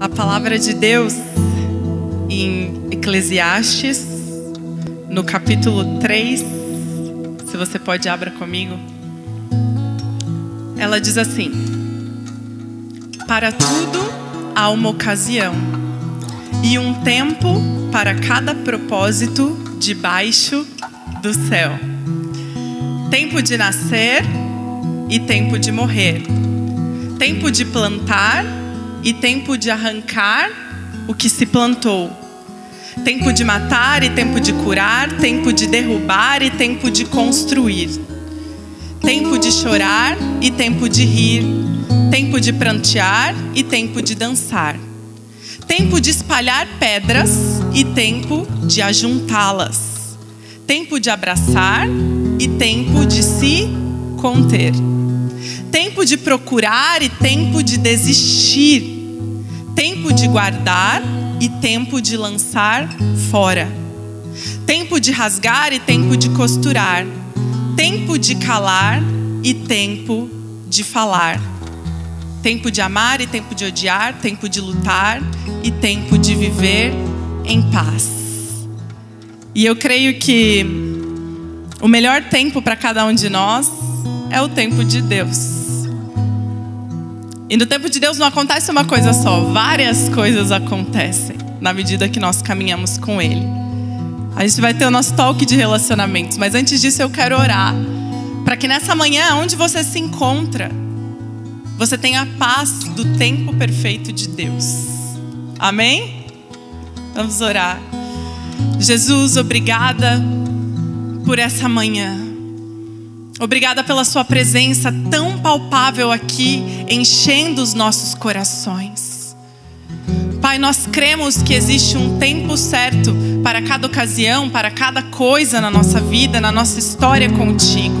A palavra de Deus em Eclesiastes, no capítulo 3, se você pode abra comigo. Ela diz assim: Para tudo há uma ocasião e um tempo para cada propósito debaixo do céu. Tempo de nascer e tempo de morrer. Tempo de plantar e tempo de arrancar o que se plantou. Tempo de matar e tempo de curar, tempo de derrubar e tempo de construir. Tempo de chorar e tempo de rir, tempo de prantear e tempo de dançar. Tempo de espalhar pedras e tempo de ajuntá-las. Tempo de abraçar e tempo de se conter. Tempo de procurar e tempo de desistir. Tempo de guardar e tempo de lançar fora. Tempo de rasgar e tempo de costurar. Tempo de calar e tempo de falar. Tempo de amar e tempo de odiar, tempo de lutar e tempo de viver em paz. E eu creio que o melhor tempo para cada um de nós é o tempo de Deus. E no tempo de Deus não acontece uma coisa só, várias coisas acontecem na medida que nós caminhamos com Ele. A gente vai ter o nosso talk de relacionamentos, mas antes disso eu quero orar para que nessa manhã, onde você se encontra, você tenha a paz do tempo perfeito de Deus. Amém? Vamos orar. Jesus, obrigada por essa manhã. Obrigada pela Sua presença tão palpável aqui, enchendo os nossos corações. Pai, nós cremos que existe um tempo certo para cada ocasião, para cada coisa na nossa vida, na nossa história contigo.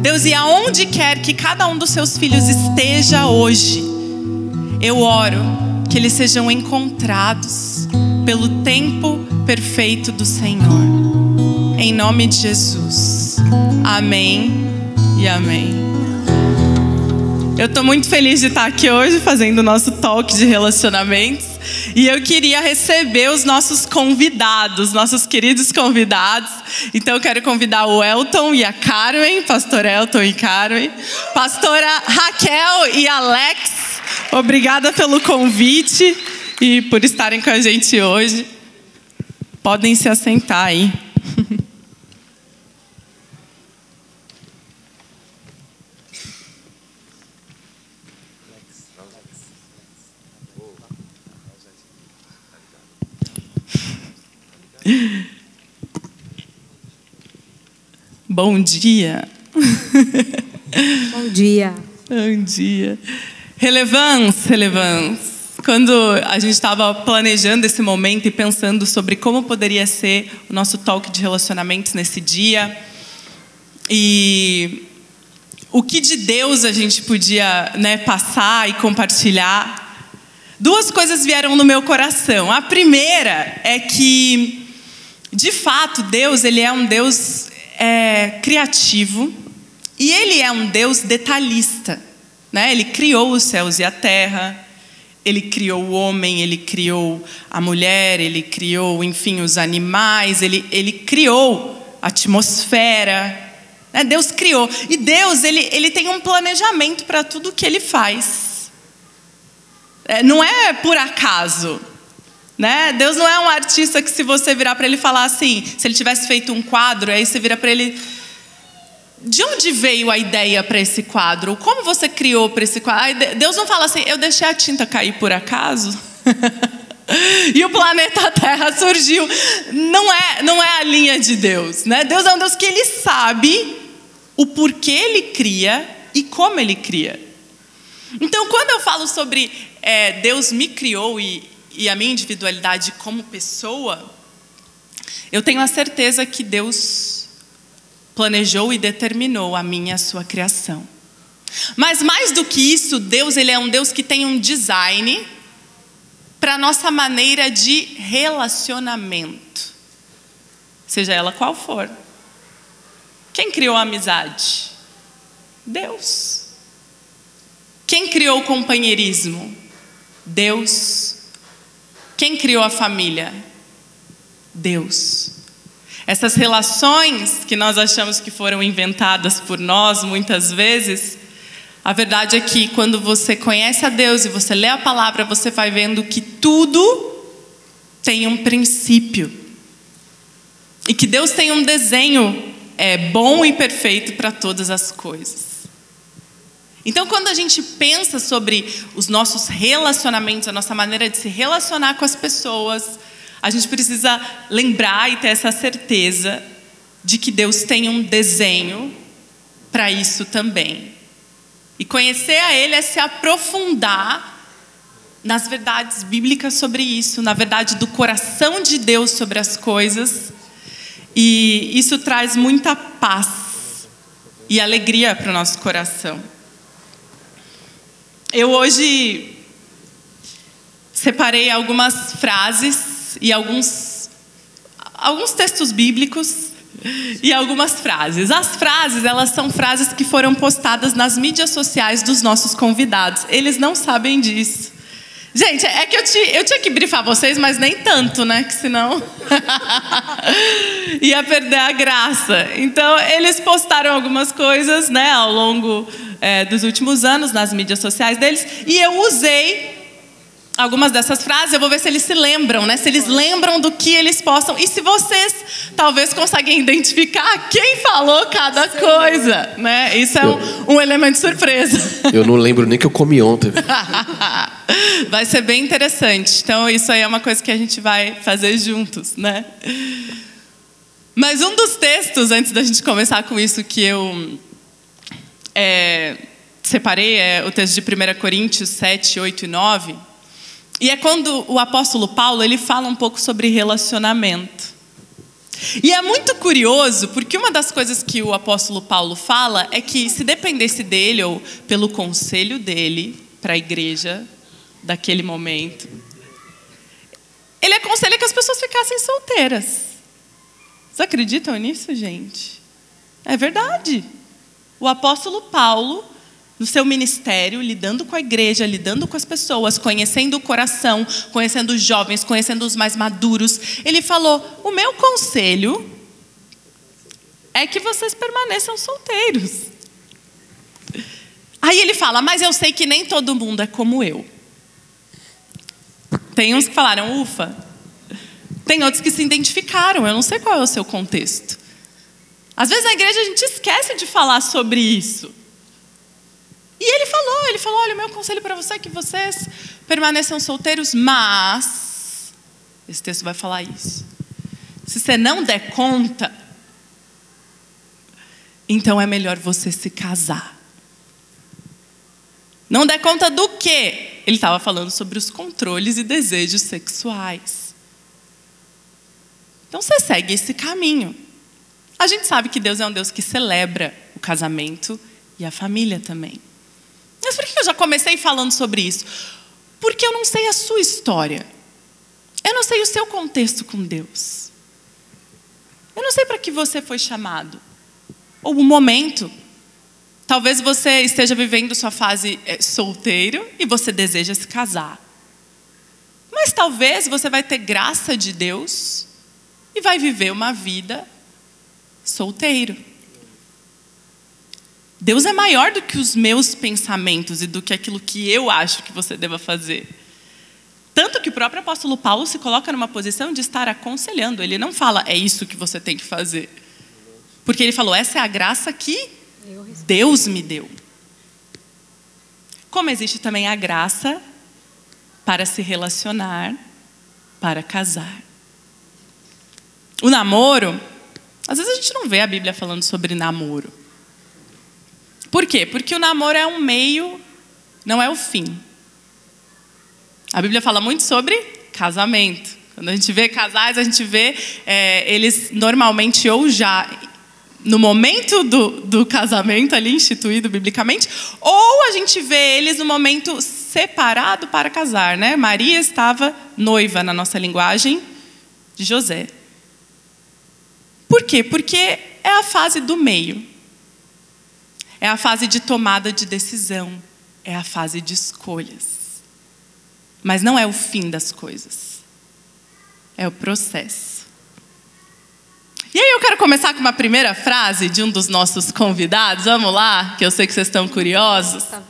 Deus, e aonde quer que cada um dos seus filhos esteja hoje, eu oro que eles sejam encontrados pelo tempo perfeito do Senhor. Em nome de Jesus. Amém e amém. Eu estou muito feliz de estar aqui hoje fazendo o nosso talk de relacionamentos. E eu queria receber os nossos convidados, nossos queridos convidados. Então eu quero convidar o Elton e a Carmen, pastor Elton e Carmen, pastora Raquel e Alex. Obrigada pelo convite e por estarem com a gente hoje. Podem se assentar aí. Bom dia. Bom dia. Bom dia. Relevância, relevância. Quando a gente estava planejando esse momento e pensando sobre como poderia ser o nosso talk de relacionamentos nesse dia e o que de Deus a gente podia né, passar e compartilhar, duas coisas vieram no meu coração. A primeira é que, de fato, Deus ele é um Deus é, criativo e ele é um Deus detalhista. Né? Ele criou os céus e a terra, ele criou o homem, ele criou a mulher, ele criou, enfim, os animais, ele, ele criou a atmosfera. Né? Deus criou. E Deus, ele, ele tem um planejamento para tudo que ele faz. É, não é por acaso. Né? Deus não é um artista que se você virar para ele falar assim, se ele tivesse feito um quadro, aí você vira para ele, de onde veio a ideia para esse quadro? Como você criou para esse quadro? Deus não fala assim, eu deixei a tinta cair por acaso. e o planeta Terra surgiu. Não é, não é a linha de Deus, né? Deus é um Deus que ele sabe o porquê ele cria e como ele cria. Então, quando eu falo sobre é, Deus me criou e, e a minha individualidade como pessoa, eu tenho a certeza que Deus planejou e determinou a minha e a sua criação. Mas mais do que isso, Deus ele é um Deus que tem um design para a nossa maneira de relacionamento. Seja ela qual for. Quem criou a amizade? Deus. Quem criou o companheirismo? Deus. Quem criou a família? Deus. Essas relações que nós achamos que foram inventadas por nós muitas vezes, a verdade é que quando você conhece a Deus e você lê a palavra, você vai vendo que tudo tem um princípio. E que Deus tem um desenho é, bom e perfeito para todas as coisas. Então, quando a gente pensa sobre os nossos relacionamentos, a nossa maneira de se relacionar com as pessoas, a gente precisa lembrar e ter essa certeza de que Deus tem um desenho para isso também. E conhecer a Ele é se aprofundar nas verdades bíblicas sobre isso, na verdade do coração de Deus sobre as coisas. E isso traz muita paz e alegria para o nosso coração. Eu hoje separei algumas frases e alguns, alguns textos bíblicos e algumas frases. As frases, elas são frases que foram postadas nas mídias sociais dos nossos convidados. Eles não sabem disso. Gente, é que eu, te, eu tinha que brifar vocês, mas nem tanto, né? Que senão ia perder a graça. Então, eles postaram algumas coisas, né, ao longo é, dos últimos anos nas mídias sociais deles, e eu usei algumas dessas frases, eu vou ver se eles se lembram, né? Se eles lembram do que eles postam e se vocês talvez conseguem identificar quem falou cada coisa, né? Isso é um, um elemento de surpresa. Eu não lembro nem que eu comi ontem. vai ser bem interessante. Então isso aí é uma coisa que a gente vai fazer juntos, né? Mas um dos textos antes da gente começar com isso que eu é, separei é o texto de 1 Coríntios 7, 8 e 9 e é quando o apóstolo Paulo ele fala um pouco sobre relacionamento. E é muito curioso, porque uma das coisas que o apóstolo Paulo fala é que se dependesse dele ou pelo conselho dele para a igreja daquele momento, ele aconselha que as pessoas ficassem solteiras. Vocês acreditam nisso, gente? É verdade. O apóstolo Paulo no seu ministério, lidando com a igreja, lidando com as pessoas, conhecendo o coração, conhecendo os jovens, conhecendo os mais maduros, ele falou: O meu conselho é que vocês permaneçam solteiros. Aí ele fala: Mas eu sei que nem todo mundo é como eu. Tem uns que falaram: Ufa. Tem outros que se identificaram. Eu não sei qual é o seu contexto. Às vezes na igreja a gente esquece de falar sobre isso. E ele falou, ele falou, olha, o meu conselho para você é que vocês permaneçam solteiros, mas esse texto vai falar isso. Se você não der conta, então é melhor você se casar. Não der conta do quê? Ele estava falando sobre os controles e desejos sexuais. Então você segue esse caminho. A gente sabe que Deus é um Deus que celebra o casamento e a família também. Mas por que eu já comecei falando sobre isso? Porque eu não sei a sua história. Eu não sei o seu contexto com Deus. Eu não sei para que você foi chamado. Ou o momento. Talvez você esteja vivendo sua fase eh, solteiro e você deseja se casar. Mas talvez você vai ter graça de Deus e vai viver uma vida solteiro. Deus é maior do que os meus pensamentos e do que aquilo que eu acho que você deva fazer. Tanto que o próprio apóstolo Paulo se coloca numa posição de estar aconselhando. Ele não fala, é isso que você tem que fazer. Porque ele falou, essa é a graça que Deus me deu. Como existe também a graça para se relacionar, para casar. O namoro, às vezes a gente não vê a Bíblia falando sobre namoro. Por quê? Porque o namoro é um meio, não é o fim. A Bíblia fala muito sobre casamento. Quando a gente vê casais, a gente vê é, eles normalmente ou já no momento do, do casamento ali instituído biblicamente, ou a gente vê eles no momento separado para casar, né? Maria estava noiva na nossa linguagem de José. Por quê? Porque é a fase do meio. É a fase de tomada de decisão, é a fase de escolhas. Mas não é o fim das coisas. É o processo. E aí eu quero começar com uma primeira frase de um dos nossos convidados. Vamos lá, que eu sei que vocês estão curiosos. Tá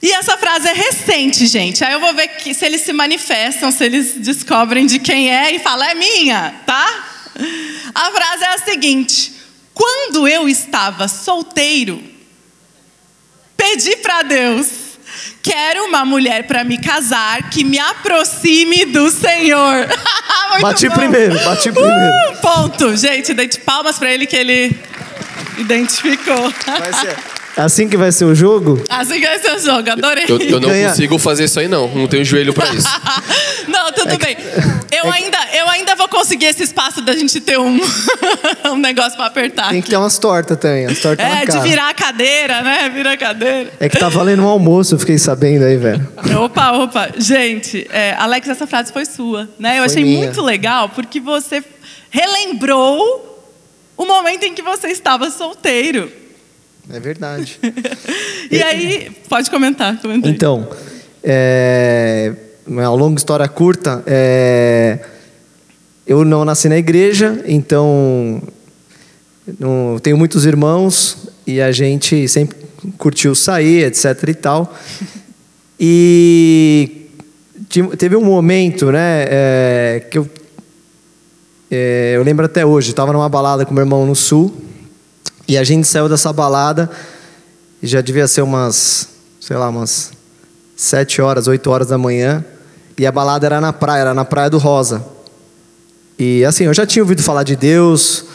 e essa frase é recente, gente. Aí eu vou ver que, se eles se manifestam, se eles descobrem de quem é e falam, é minha, tá? A frase é a seguinte: Quando eu estava solteiro, pedi para Deus, quero uma mulher para me casar que me aproxime do Senhor. bati bom. primeiro, bati primeiro. Uh, ponto, gente, dei palmas para ele que ele identificou. Vai ser. Assim que vai ser o jogo? Assim que vai ser o jogo, adorei. Eu, eu não Ganha. consigo fazer isso aí, não. Não tenho joelho para isso. não, tudo é bem. Eu, é ainda, eu ainda vou conseguir esse espaço da gente ter um, um negócio para apertar. Tem que ter umas tortas também. As tortas é, de virar a cadeira, né? Virar a cadeira. É que tá valendo um almoço, eu fiquei sabendo aí, velho. Opa, opa. Gente, é, Alex, essa frase foi sua, né? Eu foi achei minha. muito legal porque você relembrou o momento em que você estava solteiro. É verdade. e aí, pode comentar. Então, é, uma longa história curta. É, eu não nasci na igreja, então não, tenho muitos irmãos e a gente sempre curtiu sair, etc e tal. E teve um momento, né, é, que eu, é, eu lembro até hoje, estava numa balada com meu irmão no sul e a gente saiu dessa balada e já devia ser umas, sei lá, umas sete horas, oito horas da manhã. E a balada era na praia, era na Praia do Rosa. E assim, eu já tinha ouvido falar de Deus,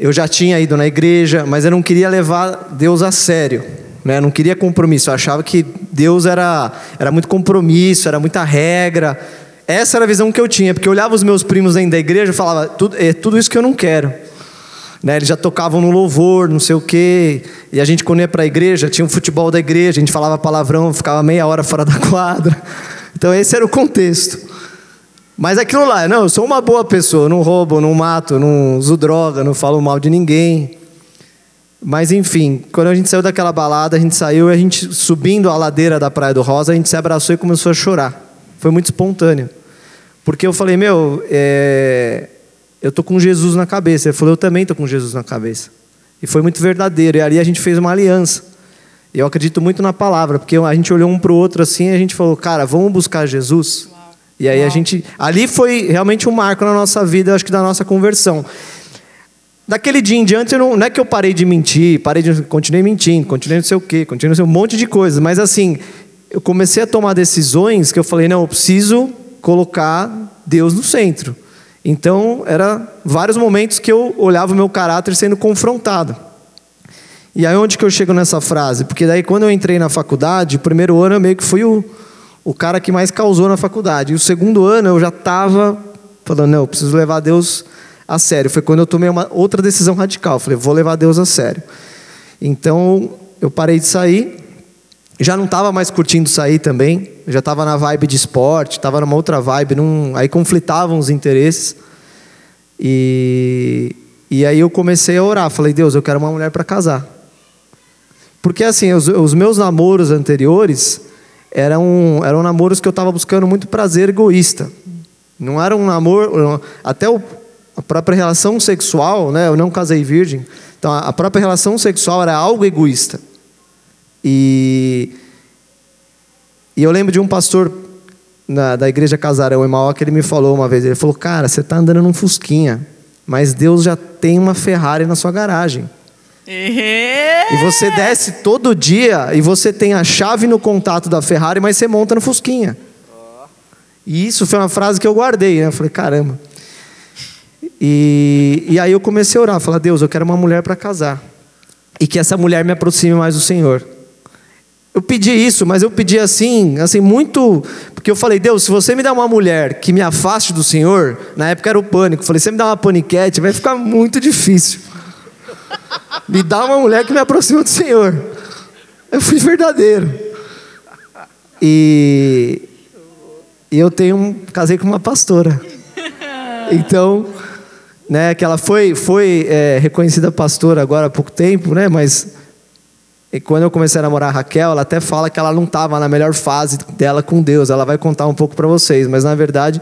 eu já tinha ido na igreja, mas eu não queria levar Deus a sério. Né? Eu não queria compromisso. Eu achava que Deus era, era muito compromisso, era muita regra. Essa era a visão que eu tinha, porque eu olhava os meus primos dentro da igreja e falava: tudo, é tudo isso que eu não quero. Né, eles já tocavam no louvor, não sei o quê. E a gente, quando ia para a igreja, tinha um futebol da igreja, a gente falava palavrão, ficava meia hora fora da quadra. Então, esse era o contexto. Mas aquilo lá, não, eu sou uma boa pessoa, não roubo, não mato, não uso droga, não falo mal de ninguém. Mas enfim, quando a gente saiu daquela balada, a gente saiu e a gente subindo a ladeira da Praia do Rosa, a gente se abraçou e começou a chorar. Foi muito espontâneo. Porque eu falei, meu, é eu tô com Jesus na cabeça. Ele falou, eu também tô com Jesus na cabeça. E foi muito verdadeiro. E ali a gente fez uma aliança. E eu acredito muito na palavra, porque a gente olhou um para o outro assim e a gente falou, cara, vamos buscar Jesus. Uau. E aí Uau. a gente, ali foi realmente um marco na nossa vida, acho que da nossa conversão. Daquele dia em diante, não, não, é que eu parei de mentir, parei de, continuei mentindo, continuei não sei o quê, continuei não sei um monte de coisas, mas assim, eu comecei a tomar decisões que eu falei, não, eu preciso colocar Deus no centro. Então, era vários momentos que eu olhava o meu caráter sendo confrontado. E aí onde que eu chego nessa frase? Porque daí quando eu entrei na faculdade, o primeiro ano eu meio que fui o, o cara que mais causou na faculdade. E o segundo ano eu já estava falando, não, eu preciso levar Deus a sério. Foi quando eu tomei uma outra decisão radical. Falei, vou levar Deus a sério. Então, eu parei de sair já não estava mais curtindo sair também, já estava na vibe de esporte, estava numa outra vibe, num, aí conflitavam os interesses. E, e aí eu comecei a orar, falei, Deus, eu quero uma mulher para casar. Porque assim, os, os, meus namoros anteriores eram, eram namoros que eu estava buscando muito prazer egoísta. Não era um namoro, até o, a própria relação sexual, né? Eu não casei virgem. Então a própria relação sexual era algo egoísta. E, e eu lembro de um pastor na, da igreja Casarão em Mauá que ele me falou uma vez, ele falou, cara, você está andando num Fusquinha, mas Deus já tem uma Ferrari na sua garagem. E você desce todo dia e você tem a chave no contato da Ferrari, mas você monta no Fusquinha. E isso foi uma frase que eu guardei, né? Eu falei, caramba. E, e aí eu comecei a orar, falar, Deus, eu quero uma mulher para casar. E que essa mulher me aproxime mais do Senhor. Eu pedi isso, mas eu pedi assim, assim muito, porque eu falei, Deus, se você me dá uma mulher que me afaste do Senhor, na época era o pânico, eu falei, se você me dá uma paniquete, vai ficar muito difícil. Me dá uma mulher que me aproxima do Senhor. Eu fui verdadeiro. E, e eu tenho, casei com uma pastora. Então, né, que ela foi, foi é, reconhecida pastora agora há pouco tempo, né, mas E quando eu comecei a namorar a Raquel, ela até fala que ela não estava na melhor fase dela com Deus. Ela vai contar um pouco para vocês, mas na verdade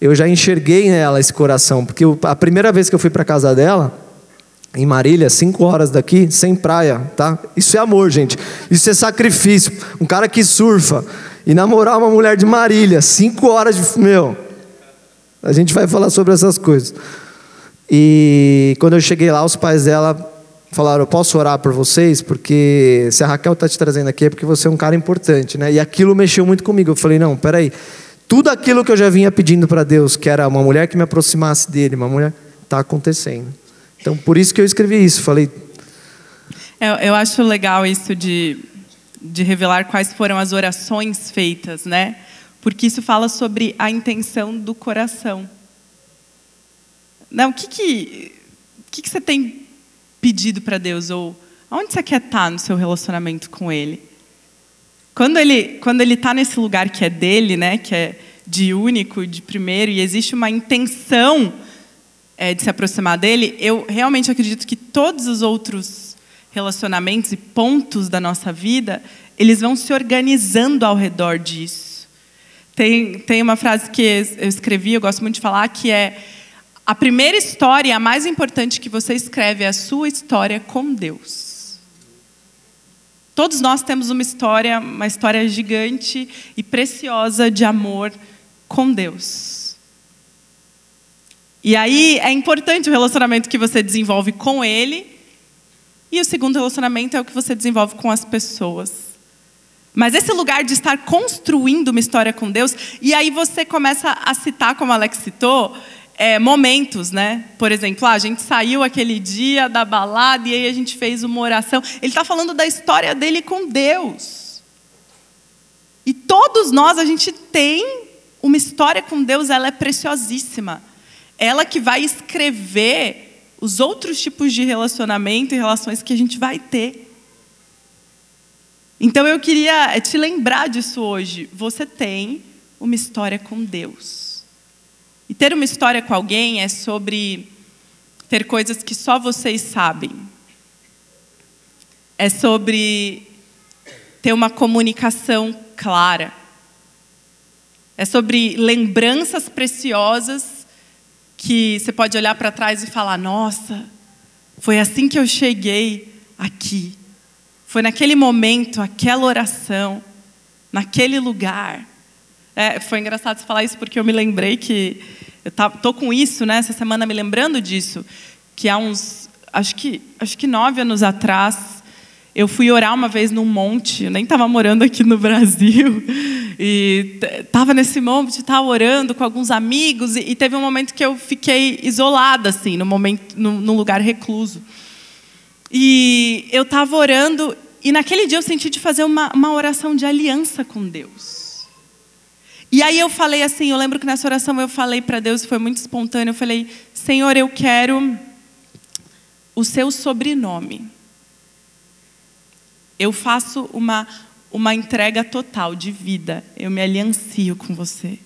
eu já enxerguei nela esse coração, porque a primeira vez que eu fui para casa dela, em Marília, cinco horas daqui, sem praia, tá? Isso é amor, gente. Isso é sacrifício. Um cara que surfa e namorar uma mulher de Marília, cinco horas de meu. A gente vai falar sobre essas coisas. E quando eu cheguei lá, os pais dela falaram: Eu posso orar por vocês? Porque se a Raquel está te trazendo aqui é porque você é um cara importante, né? E aquilo mexeu muito comigo. Eu falei: Não, peraí. Tudo aquilo que eu já vinha pedindo para Deus, que era uma mulher que me aproximasse dele, uma mulher, está acontecendo. Então, por isso que eu escrevi isso. Falei. Eu, eu acho legal isso de, de revelar quais foram as orações feitas, né? Porque isso fala sobre a intenção do coração. Não, o que, que, que, que você tem pedido para Deus? Ou onde você quer estar no seu relacionamento com Ele? Quando Ele quando ele está nesse lugar que é dele, né, que é de único, de primeiro, e existe uma intenção é, de se aproximar dele, eu realmente acredito que todos os outros relacionamentos e pontos da nossa vida, eles vão se organizando ao redor disso. Tem, tem uma frase que eu escrevi, eu gosto muito de falar, que é a primeira história, a mais importante que você escreve, é a sua história com Deus. Todos nós temos uma história, uma história gigante e preciosa de amor com Deus. E aí é importante o relacionamento que você desenvolve com Ele, e o segundo relacionamento é o que você desenvolve com as pessoas. Mas esse lugar de estar construindo uma história com Deus, e aí você começa a citar, como a Alex citou, é, momentos, né? Por exemplo, ah, a gente saiu aquele dia da balada e aí a gente fez uma oração. Ele está falando da história dele com Deus. E todos nós, a gente tem uma história com Deus, ela é preciosíssima. Ela que vai escrever os outros tipos de relacionamento e relações que a gente vai ter. Então eu queria te lembrar disso hoje. Você tem uma história com Deus. E ter uma história com alguém é sobre ter coisas que só vocês sabem. É sobre ter uma comunicação clara. É sobre lembranças preciosas que você pode olhar para trás e falar: nossa, foi assim que eu cheguei aqui. Foi naquele momento, aquela oração, naquele lugar. É, foi engraçado você falar isso porque eu me lembrei que eu tô com isso, né? Essa semana me lembrando disso, que há uns, acho que, acho que nove anos atrás, eu fui orar uma vez num monte. Eu nem estava morando aqui no Brasil e estava nesse monte, estava orando com alguns amigos e, e, teve um momento que eu fiquei isolada assim, no momento, num lugar recluso. E eu estava orando e naquele dia eu senti de fazer uma, uma oração de aliança com Deus. E aí eu falei assim, eu lembro que nessa oração eu falei para Deus, foi muito espontâneo, eu falei: "Senhor, eu quero o seu sobrenome. Eu faço uma uma entrega total de vida. Eu me aliancio com você."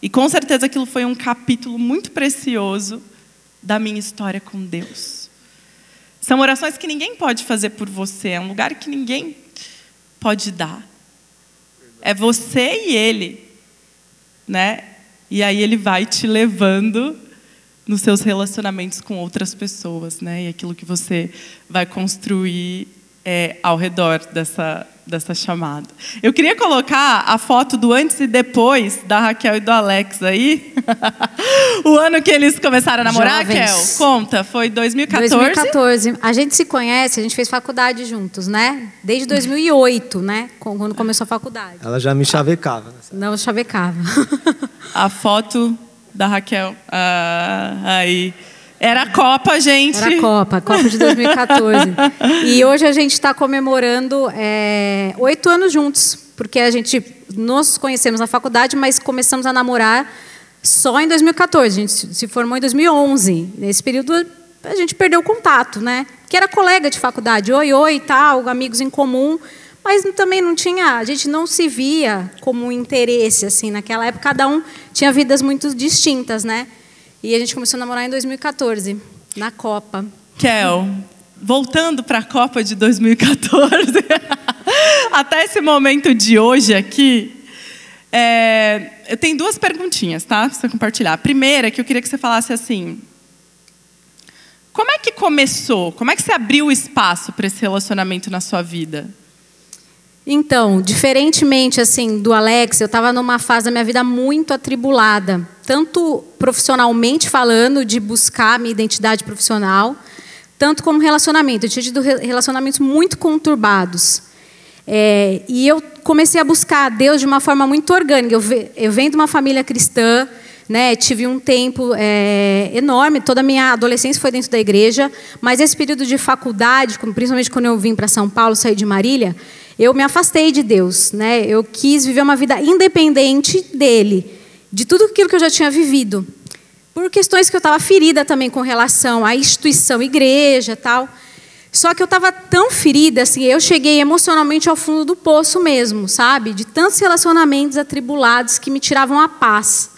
E com certeza aquilo foi um capítulo muito precioso da minha história com Deus. São orações que ninguém pode fazer por você, é um lugar que ninguém pode dar. É você e ele, né? E aí ele vai te levando nos seus relacionamentos com outras pessoas, né? E aquilo que você vai construir é, ao redor dessa dessa chamada. Eu queria colocar a foto do antes e depois da Raquel e do Alex aí. o ano que eles começaram a namorar, Jovens. Raquel? Conta, foi 2014? 2014. A gente se conhece, a gente fez faculdade juntos, né? Desde 2008, né? Quando começou a faculdade. Ela já me chavecava. Não, chavecava. a foto da Raquel. Ah, aí. Era a Copa, gente. Era a Copa, Copa de 2014. e hoje a gente está comemorando é, oito anos juntos, porque a gente nos conhecemos na faculdade, mas começamos a namorar só em 2014. A gente se formou em 2011. Nesse período a gente perdeu o contato, né? Que era colega de faculdade, oi, oi tal, amigos em comum, mas também não tinha, a gente não se via como um interesse assim naquela época. Cada um tinha vidas muito distintas, né? E a gente começou a namorar em 2014, na Copa. Kel, voltando para a Copa de 2014, até esse momento de hoje aqui, é, eu tenho duas perguntinhas, tá? Você compartilhar. A primeira é que eu queria que você falasse assim: como é que começou? Como é que você abriu o espaço para esse relacionamento na sua vida? Então, diferentemente assim do Alex, eu estava numa fase da minha vida muito atribulada, tanto profissionalmente falando, de buscar minha identidade profissional, tanto como relacionamento. Eu tinha tido relacionamentos muito conturbados. É, e eu comecei a buscar a Deus de uma forma muito orgânica. Eu, eu venho de uma família cristã, né, tive um tempo é, enorme, toda a minha adolescência foi dentro da igreja, mas esse período de faculdade, principalmente quando eu vim para São Paulo, saí de Marília, eu me afastei de Deus, né? Eu quis viver uma vida independente dele, de tudo aquilo que eu já tinha vivido, por questões que eu estava ferida também com relação à instituição, igreja, tal. Só que eu estava tão ferida, assim, eu cheguei emocionalmente ao fundo do poço mesmo, sabe? De tantos relacionamentos atribulados que me tiravam a paz.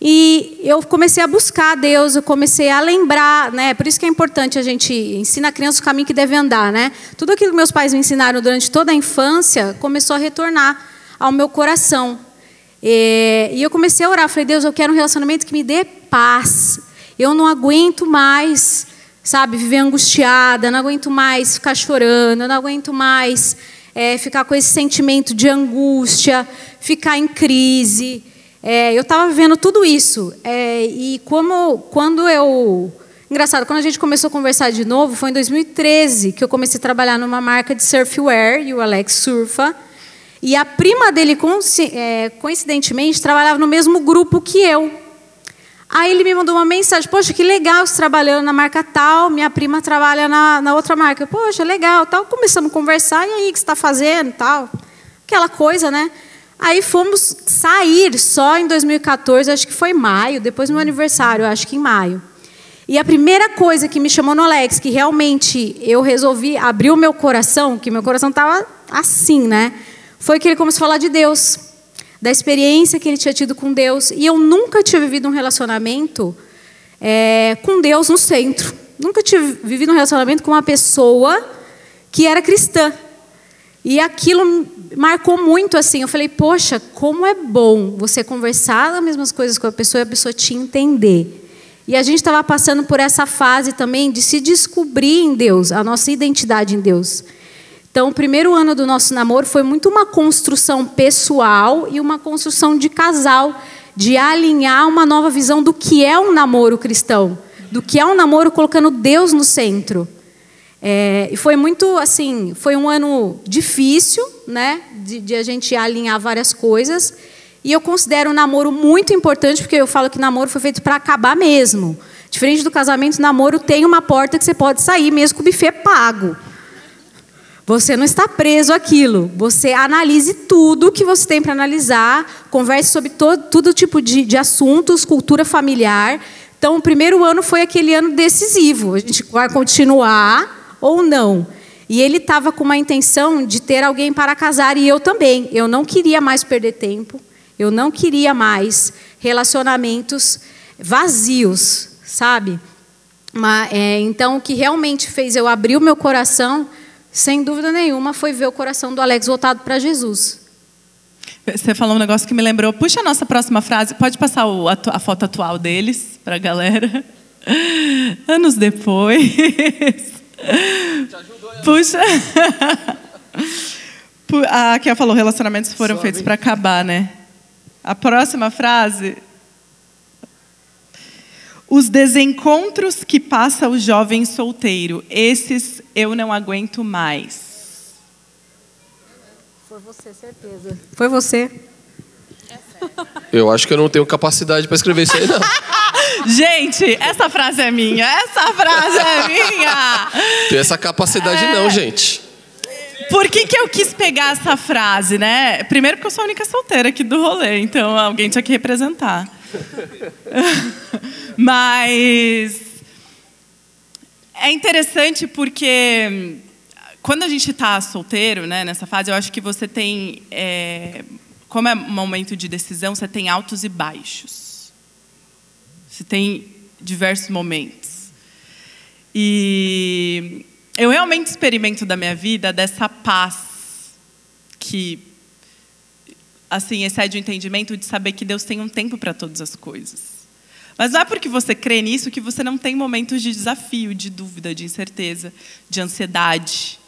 E eu comecei a buscar Deus, eu comecei a lembrar, né? Por isso que é importante a gente ensinar a criança o caminho que deve andar, né? Tudo aquilo que meus pais me ensinaram durante toda a infância começou a retornar ao meu coração. E, eu comecei a orar, falei: "Deus, eu quero um relacionamento que me dê paz. Eu não aguento mais, sabe, viver angustiada, não aguento mais ficar chorando, não aguento mais é, ficar com esse sentimento de angústia, ficar em crise." É, eu estava vivendo tudo isso. É, e como quando eu. Engraçado, quando a gente começou a conversar de novo, foi em 2013 que eu comecei a trabalhar numa marca de surfwear, e o Alex surfa. E a prima dele, é, coincidentemente, trabalhava no mesmo grupo que eu. Aí ele me mandou uma mensagem: Poxa, que legal você trabalhando na marca tal, minha prima trabalha na, na outra marca. Poxa, legal, tal. Começamos a conversar, e aí, o que você está fazendo, tal. Aquela coisa, né? Aí fomos sair só em 2014, acho que foi maio, depois do meu aniversário, acho que em maio. E a primeira coisa que me chamou no Alex, que realmente eu resolvi abrir o meu coração, que meu coração estava assim, né? Foi que ele começou a falar de Deus, da experiência que ele tinha tido com Deus. E eu nunca tinha vivido um relacionamento é, com Deus no centro. Nunca tinha vivido um relacionamento com uma pessoa que era cristã. E aquilo marcou muito assim. Eu falei, poxa, como é bom você conversar as mesmas coisas com a pessoa e a pessoa te entender. E a gente estava passando por essa fase também de se descobrir em Deus, a nossa identidade em Deus. Então, o primeiro ano do nosso namoro foi muito uma construção pessoal e uma construção de casal, de alinhar uma nova visão do que é um namoro cristão, do que é um namoro colocando Deus no centro. É, e foi muito assim, foi um ano difícil, né, de, de, a gente alinhar várias coisas. E eu considero o namoro muito importante, porque eu falo que namoro foi feito para acabar mesmo. Diferente do casamento, namoro tem uma porta que você pode sair, mesmo com o buffet pago. Você não está preso àquilo. Você analise tudo que você tem para analisar, converse sobre todo, todo tipo de, de assuntos, cultura familiar. Então, o primeiro ano foi aquele ano decisivo. A gente vai continuar ou não. E ele estava com uma intenção de ter alguém para casar e eu também. Eu não queria mais perder tempo. Eu não queria mais relacionamentos vazios, sabe? Mas, é, então, o que realmente fez eu abrir o meu coração, sem dúvida nenhuma, foi ver o coração do Alex voltado para Jesus. Você falou um negócio que me lembrou. Puxa a nossa próxima frase. Pode passar o, a, a foto atual deles para a galera. Anos depois. Puxa. A Kia falou: relacionamentos foram Suave. feitos para acabar, né? A próxima frase. Os desencontros que passa o jovem solteiro, esses eu não aguento mais. Foi você, certeza. Foi você. Eu acho que eu não tenho capacidade para escrever isso aí, não. gente, essa frase é minha. Essa frase é minha. Tem essa capacidade é... não, gente. Por que, que eu quis pegar essa frase, né? Primeiro porque eu sou a única solteira aqui do rolê, então alguém tinha que representar. Mas é interessante porque quando a gente está solteiro, né, nessa fase, eu acho que você tem é, como é um momento de decisão, você tem altos e baixos. Você tem diversos momentos. E eu realmente experimento da minha vida dessa paz que assim excede o entendimento de saber que Deus tem um tempo para todas as coisas. Mas não é porque você crê nisso que você não tem momentos de desafio, de dúvida, de incerteza, de ansiedade.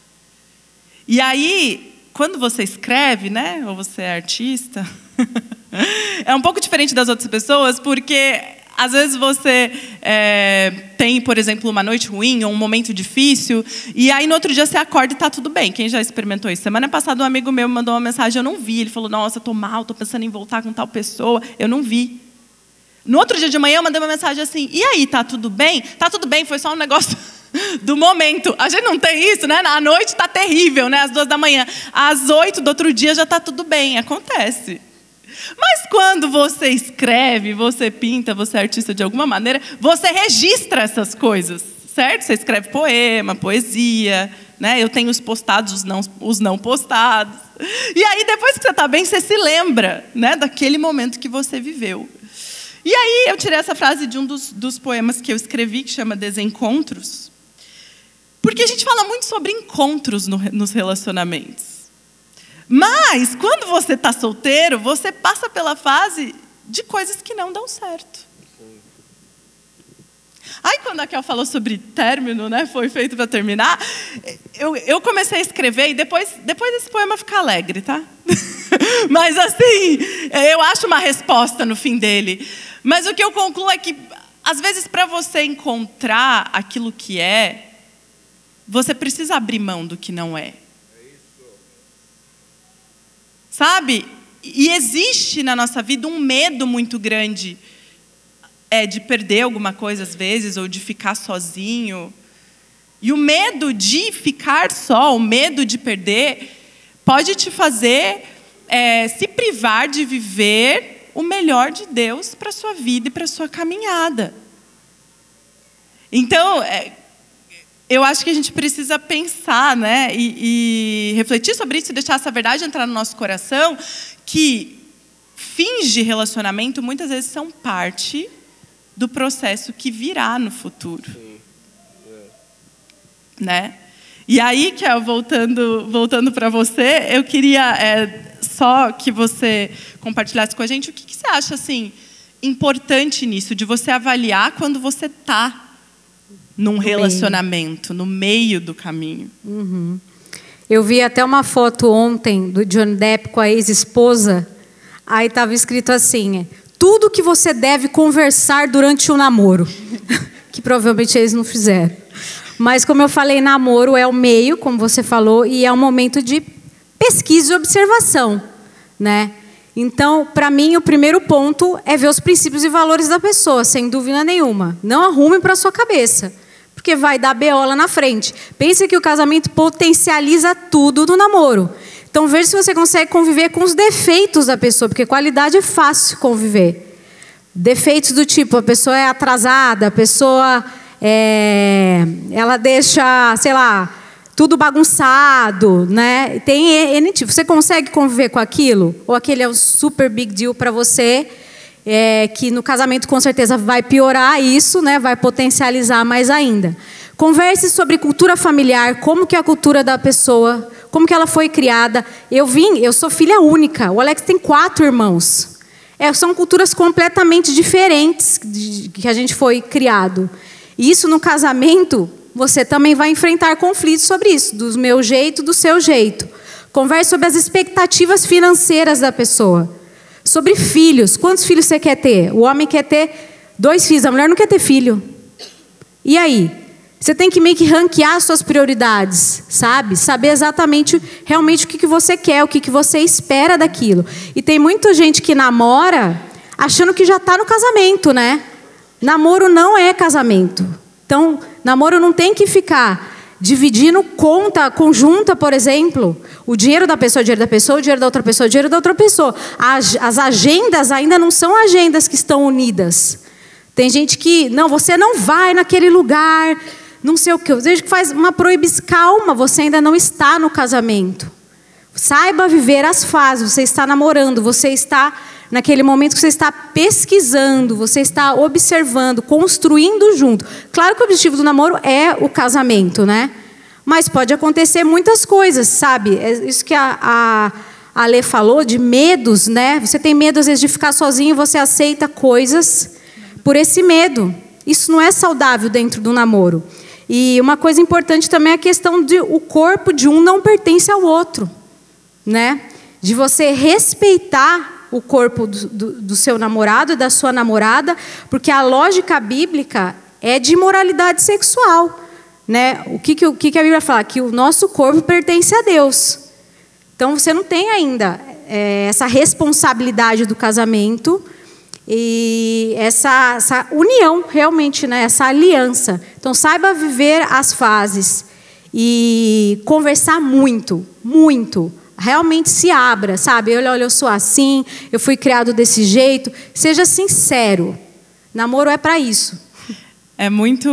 E aí, quando você escreve, né, ou você é artista, é um pouco diferente das outras pessoas, porque às vezes você é, tem, por exemplo, uma noite ruim ou um momento difícil, e aí no outro dia você acorda e está tudo bem. Quem já experimentou isso? Semana passada um amigo meu me mandou uma mensagem, eu não vi. Ele falou: Nossa, estou mal, estou pensando em voltar com tal pessoa. Eu não vi. No outro dia de manhã eu mandei uma mensagem assim: E aí, tá tudo bem? Tá tudo bem, foi só um negócio do momento. A gente não tem isso, né? À noite tá terrível, né? Às duas da manhã. Às oito do outro dia já tá tudo bem. Acontece. Mas quando você escreve, você pinta, você é artista de alguma maneira, você registra essas coisas, certo? Você escreve poema, poesia, né? Eu tenho os postados, os não, os não postados. E aí, depois que você está bem, você se lembra né, daquele momento que você viveu. E aí eu tirei essa frase de um dos, dos poemas que eu escrevi, que chama Desencontros. Porque a gente fala muito sobre encontros no, nos relacionamentos. Mas, quando você está solteiro, você passa pela fase de coisas que não dão certo. Aí, quando a Kel falou sobre término, né, foi feito para terminar, eu, eu comecei a escrever e depois, depois desse poema fica alegre, tá? Mas, assim, eu acho uma resposta no fim dele. Mas o que eu concluo é que, às vezes, para você encontrar aquilo que é, você precisa abrir mão do que não é. Sabe? E existe na nossa vida um medo muito grande é, de perder alguma coisa às vezes, ou de ficar sozinho. E o medo de ficar só, o medo de perder, pode te fazer é, se privar de viver o melhor de Deus para a sua vida e para a sua caminhada. Então, é, eu acho que a gente precisa pensar né, e, e, refletir sobre isso e deixar essa verdade entrar no nosso coração, que fins de relacionamento muitas vezes são parte do processo que virá no futuro. Né? E aí, Kel, voltando, voltando para você, eu queria é, só que você compartilhasse com a gente o que, que você acha assim importante nisso, de você avaliar quando você está num no relacionamento, no meio do caminho. Uhum. Eu vi até uma foto ontem do John Depp com a ex-esposa. Aí estava escrito assim: tudo que você deve conversar durante o namoro, que provavelmente eles não fizeram. Mas como eu falei, namoro é o meio, como você falou, e é um momento de pesquisa e observação, né? Então, para mim, o primeiro ponto é ver os princípios e valores da pessoa, sem dúvida nenhuma. Não arrume para sua cabeça, porque vai dar beola na frente. Pense que o casamento potencializa tudo do namoro. Então, veja se você consegue conviver com os defeitos da pessoa, porque qualidade é fácil conviver. Defeitos do tipo, a pessoa é atrasada, a pessoa é, ela deixa, sei lá, tudo bagunçado, né? Tem tipo. Você consegue conviver com aquilo? Ou aquele é um super big deal para você, é, que no casamento com certeza vai piorar isso, né? Vai potencializar mais ainda. Converse sobre cultura familiar, como que é a cultura da pessoa, como que ela foi criada. Eu vim, eu sou filha única. O Alex tem quatro irmãos. É, são culturas completamente diferentes de, que a gente foi criado. E isso no casamento você também vai enfrentar conflitos sobre isso, do meu jeito, do seu jeito. Converse sobre as expectativas financeiras da pessoa. Sobre filhos. Quantos filhos você quer ter? O homem quer ter dois filhos, a mulher não quer ter filho. E aí? Você tem que meio que ranquear suas prioridades, sabe? Saber exatamente realmente o que, que você quer, o que, que você espera daquilo. E tem muita gente que namora achando que já está no casamento, né? Namoro não é casamento. Então, namoro não tem que ficar dividindo conta conjunta, por exemplo. O dinheiro da pessoa, o dinheiro da pessoa, o dinheiro da outra pessoa, o dinheiro da outra pessoa. As, as agendas ainda não são agendas que estão unidas. Tem gente que, não, você não vai naquele lugar, não sei o que. Tem gente que faz uma proibição. Calma, você ainda não está no casamento. Saiba viver as fases. Você está namorando, você está naquele momento que você está pesquisando, você está observando, construindo junto. Claro que o objetivo do namoro é o casamento, né? Mas pode acontecer muitas coisas, sabe? É isso que a, a, a Lê falou de medos, né? Você tem medo às vezes de ficar sozinho, você aceita coisas por esse medo. Isso não é saudável dentro do namoro. E uma coisa importante também é a questão de o corpo de um não pertence ao outro, né? De você respeitar o corpo do, do, do seu namorado e da sua namorada, porque a lógica bíblica é de moralidade sexual. Né? O, que, que, o que, que a Bíblia fala? Que o nosso corpo pertence a Deus. Então você não tem ainda é, essa responsabilidade do casamento e essa, essa união realmente, né? essa aliança. Então saiba viver as fases e conversar muito, muito. Realmente se abra, sabe? Olha, olha, eu sou assim, eu fui criado desse jeito. Seja sincero. Namoro é para isso. É muito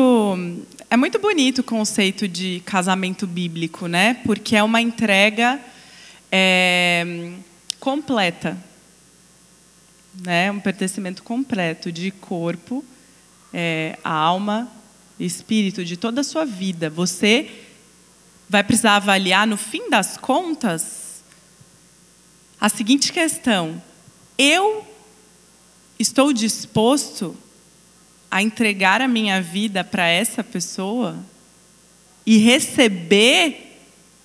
é muito bonito o conceito de casamento bíblico, né? Porque é uma entrega é, completa, né? Um pertencimento completo de corpo, é, alma, espírito, de toda a sua vida. Você vai precisar avaliar, no fim das contas, a seguinte questão: eu estou disposto a entregar a minha vida para essa pessoa e receber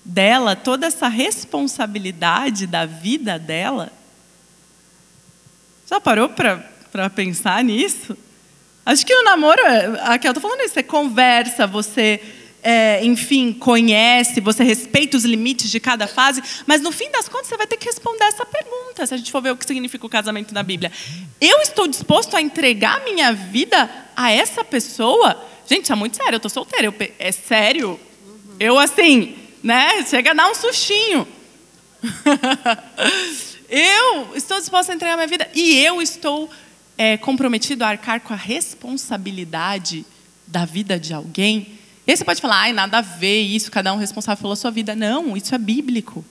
dela toda essa responsabilidade da vida dela? Já parou para pensar nisso? Acho que o namoro, aqui eu estou falando isso, você conversa, você é, enfim, conhece, você respeita os limites de cada fase, mas no fim das contas você vai ter que responder essa pergunta, se a gente for ver o que significa o casamento na Bíblia. Eu estou disposto a entregar minha vida a essa pessoa? Gente, é muito sério, eu estou solteira. Eu, é sério? Eu, assim, né? Chega a dar um sustinho. eu estou disposta a entregar minha vida e eu estou é, comprometido a arcar com a responsabilidade da vida de alguém e aí você pode falar, ai, nada a ver isso, cada um responsável pela sua vida. Não, isso é bíblico.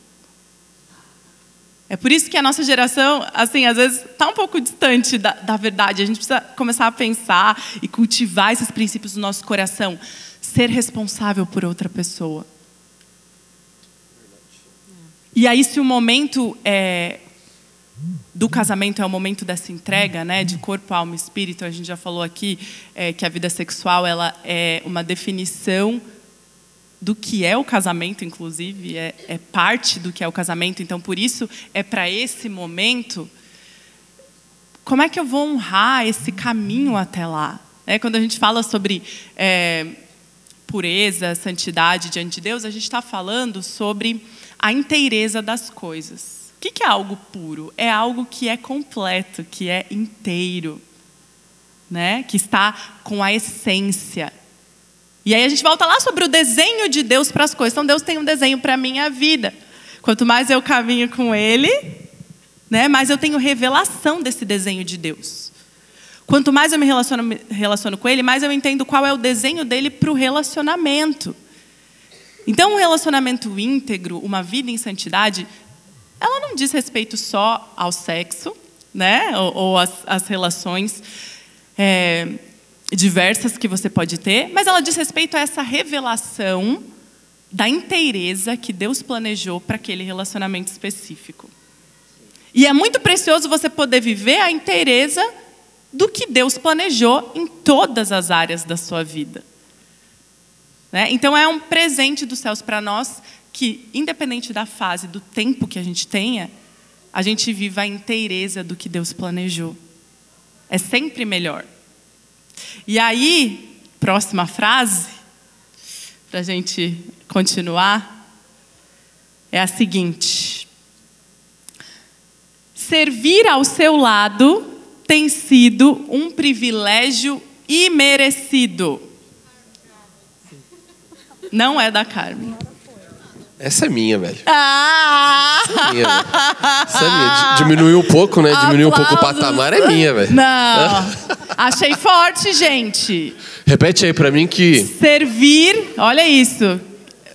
É por isso que a nossa geração, assim, às vezes está um pouco distante da, da, verdade. A gente precisa começar a pensar e cultivar esses princípios no nosso coração. Ser responsável por outra pessoa. E aí, se o momento é, do casamento é o momento dessa entrega, né, de corpo, alma e espírito. A gente já falou aqui é, que a vida sexual ela é uma definição do que é o casamento, inclusive é, é parte do que é o casamento. Então, por isso é para esse momento. Como é que eu vou honrar esse caminho até lá? É, quando a gente fala sobre é, pureza, santidade diante de Deus, a gente está falando sobre a inteireza das coisas que, que é algo puro? É algo que é completo, que é inteiro, né? que está com a essência. E aí a gente volta lá sobre o desenho de Deus para as coisas. Então Deus tem um desenho para a minha vida. Quanto mais eu caminho com Ele, né, mais eu tenho revelação desse desenho de Deus. Quanto mais eu me relaciono, relaciono com Ele, mais eu entendo qual é o desenho dele para o relacionamento. Então, um relacionamento íntegro, uma vida em santidade, ela não diz respeito só ao sexo, né? ou, ou relações é, diversas que você pode ter, mas ela diz respeito a essa revelação da inteireza que Deus planejou para aquele relacionamento específico. E é muito precioso você poder viver a inteireza do que Deus planejou em todas as áreas da sua vida. Né? Então é um presente dos céus para nós que, independente da fase, do tempo que a gente tenha, a gente viva a inteireza do que Deus planejou. É sempre melhor. E aí, próxima frase, para a gente continuar, é a seguinte: Servir ao seu lado tem sido um privilégio imerecido. Não é da Carmen. Essa é minha, velho. Ah! Essa é minha, velho. Essa é minha. Diminuiu um pouco, né? Diminuiu um pouco o patamar, é minha, velho. Não. Achei forte, gente. Repete aí pra mim que. Servir, olha isso.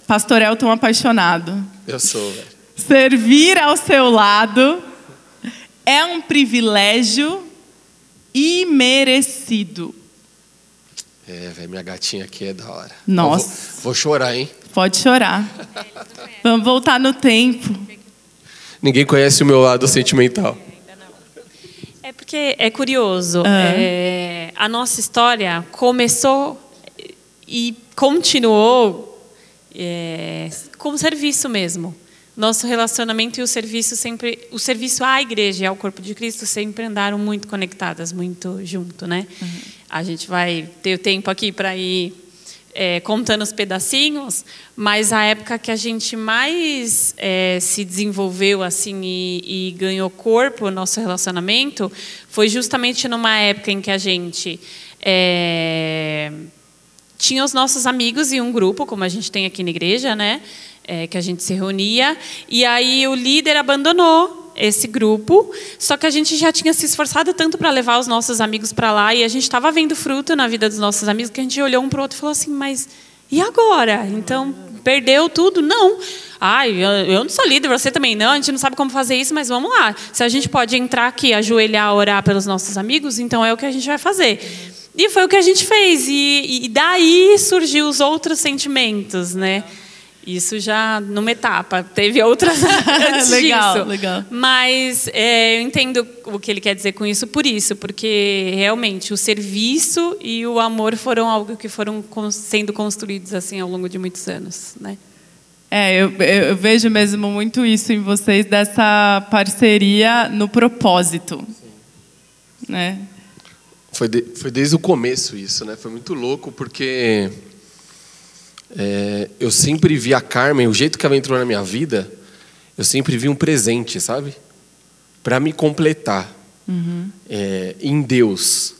Pastor Elton apaixonado. Eu sou, velho. Servir ao seu lado é um privilégio imerecido. É, velho, minha gatinha aqui é da hora. Nossa. Vou, vou, chorar, hein? Pode chorar. Vamos voltar no tempo. Ninguém conhece o meu lado sentimental. É porque é curioso. É, a nossa história começou e continuou é, como serviço mesmo. Nosso relacionamento e o serviço sempre, o serviço à igreja e ao corpo de Cristo sempre andaram muito conectadas, muito junto, né? A gente vai ter o tempo aqui para ir é, contando os pedacinhos, mas a época que a gente mais é, se desenvolveu assim e, e ganhou corpo o nosso relacionamento foi justamente numa época em que a gente é, tinha os nossos amigos e um grupo, como a gente tem aqui na igreja, né? É, que a gente se reunia, e aí o líder abandonou esse grupo, só que a gente já tinha se esforçado tanto para levar os nossos amigos para lá, e a gente estava vendo fruto na vida dos nossos amigos, que a gente olhou um para o outro e falou assim: mas e agora? Então, perdeu tudo? Não. Ai, eu, não sou líder, você também não, a gente não sabe como fazer isso, mas vamos lá. Se a gente pode entrar aqui, ajoelhar, orar pelos nossos amigos, então é o que a gente vai fazer. E foi o que a gente fez. E, e daí surgiu os outros sentimentos, né? Isso já numa etapa. Teve outras antes Legal, disso. legal. Mas é, eu entendo o que ele quer dizer com isso por isso, porque realmente o serviço e o amor foram algo que foram con- sendo construídos assim ao longo de muitos anos, né? É, eu, eu vejo mesmo muito isso em vocês, dessa parceria no propósito. Né? Foi, de- foi desde o começo isso, né? Foi muito louco porque é, eu sempre vi a Carmen, o jeito que ela entrou na minha vida, eu sempre vi um presente, sabe? Para me completar é, em Deus.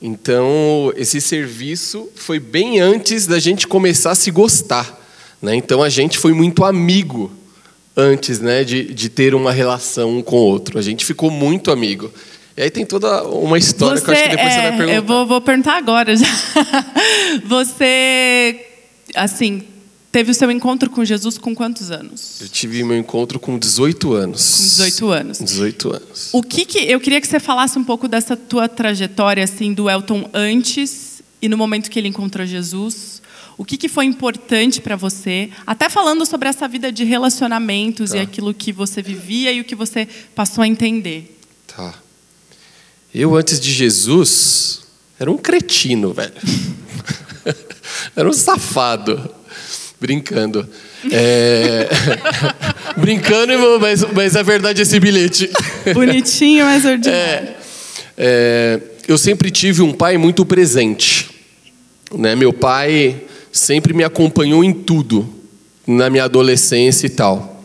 Então, esse serviço foi bem antes da gente começar a se gostar. Né? Então, a gente foi muito amigo antes né, de, de ter uma relação um com o outro. A gente ficou muito amigo. E aí tem toda uma história que eu acho que depois você vai é, perguntar. Eu vou, vou perguntar agora já. Você, assim, teve o seu encontro com Jesus com quantos anos? Eu tive meu encontro com 18 anos. Com 18 anos. 18 anos. O que que eu queria que você falasse um pouco dessa tua trajetória assim do Elton antes e no momento que ele encontrou Jesus. O que, que foi importante para você? Até falando sobre essa vida de relacionamentos e Tá. aquilo que você vivia e o que você passou a entender. Tá. Eu, antes de Jesus, era um cretino, velho. era um safado. Brincando. É... Brincando, mas, mas é verdade esse bilhete. Bonitinho, mas ordinário. É, é, eu sempre tive um pai muito presente. Né? Meu pai sempre me acompanhou em tudo, na minha adolescência e tal.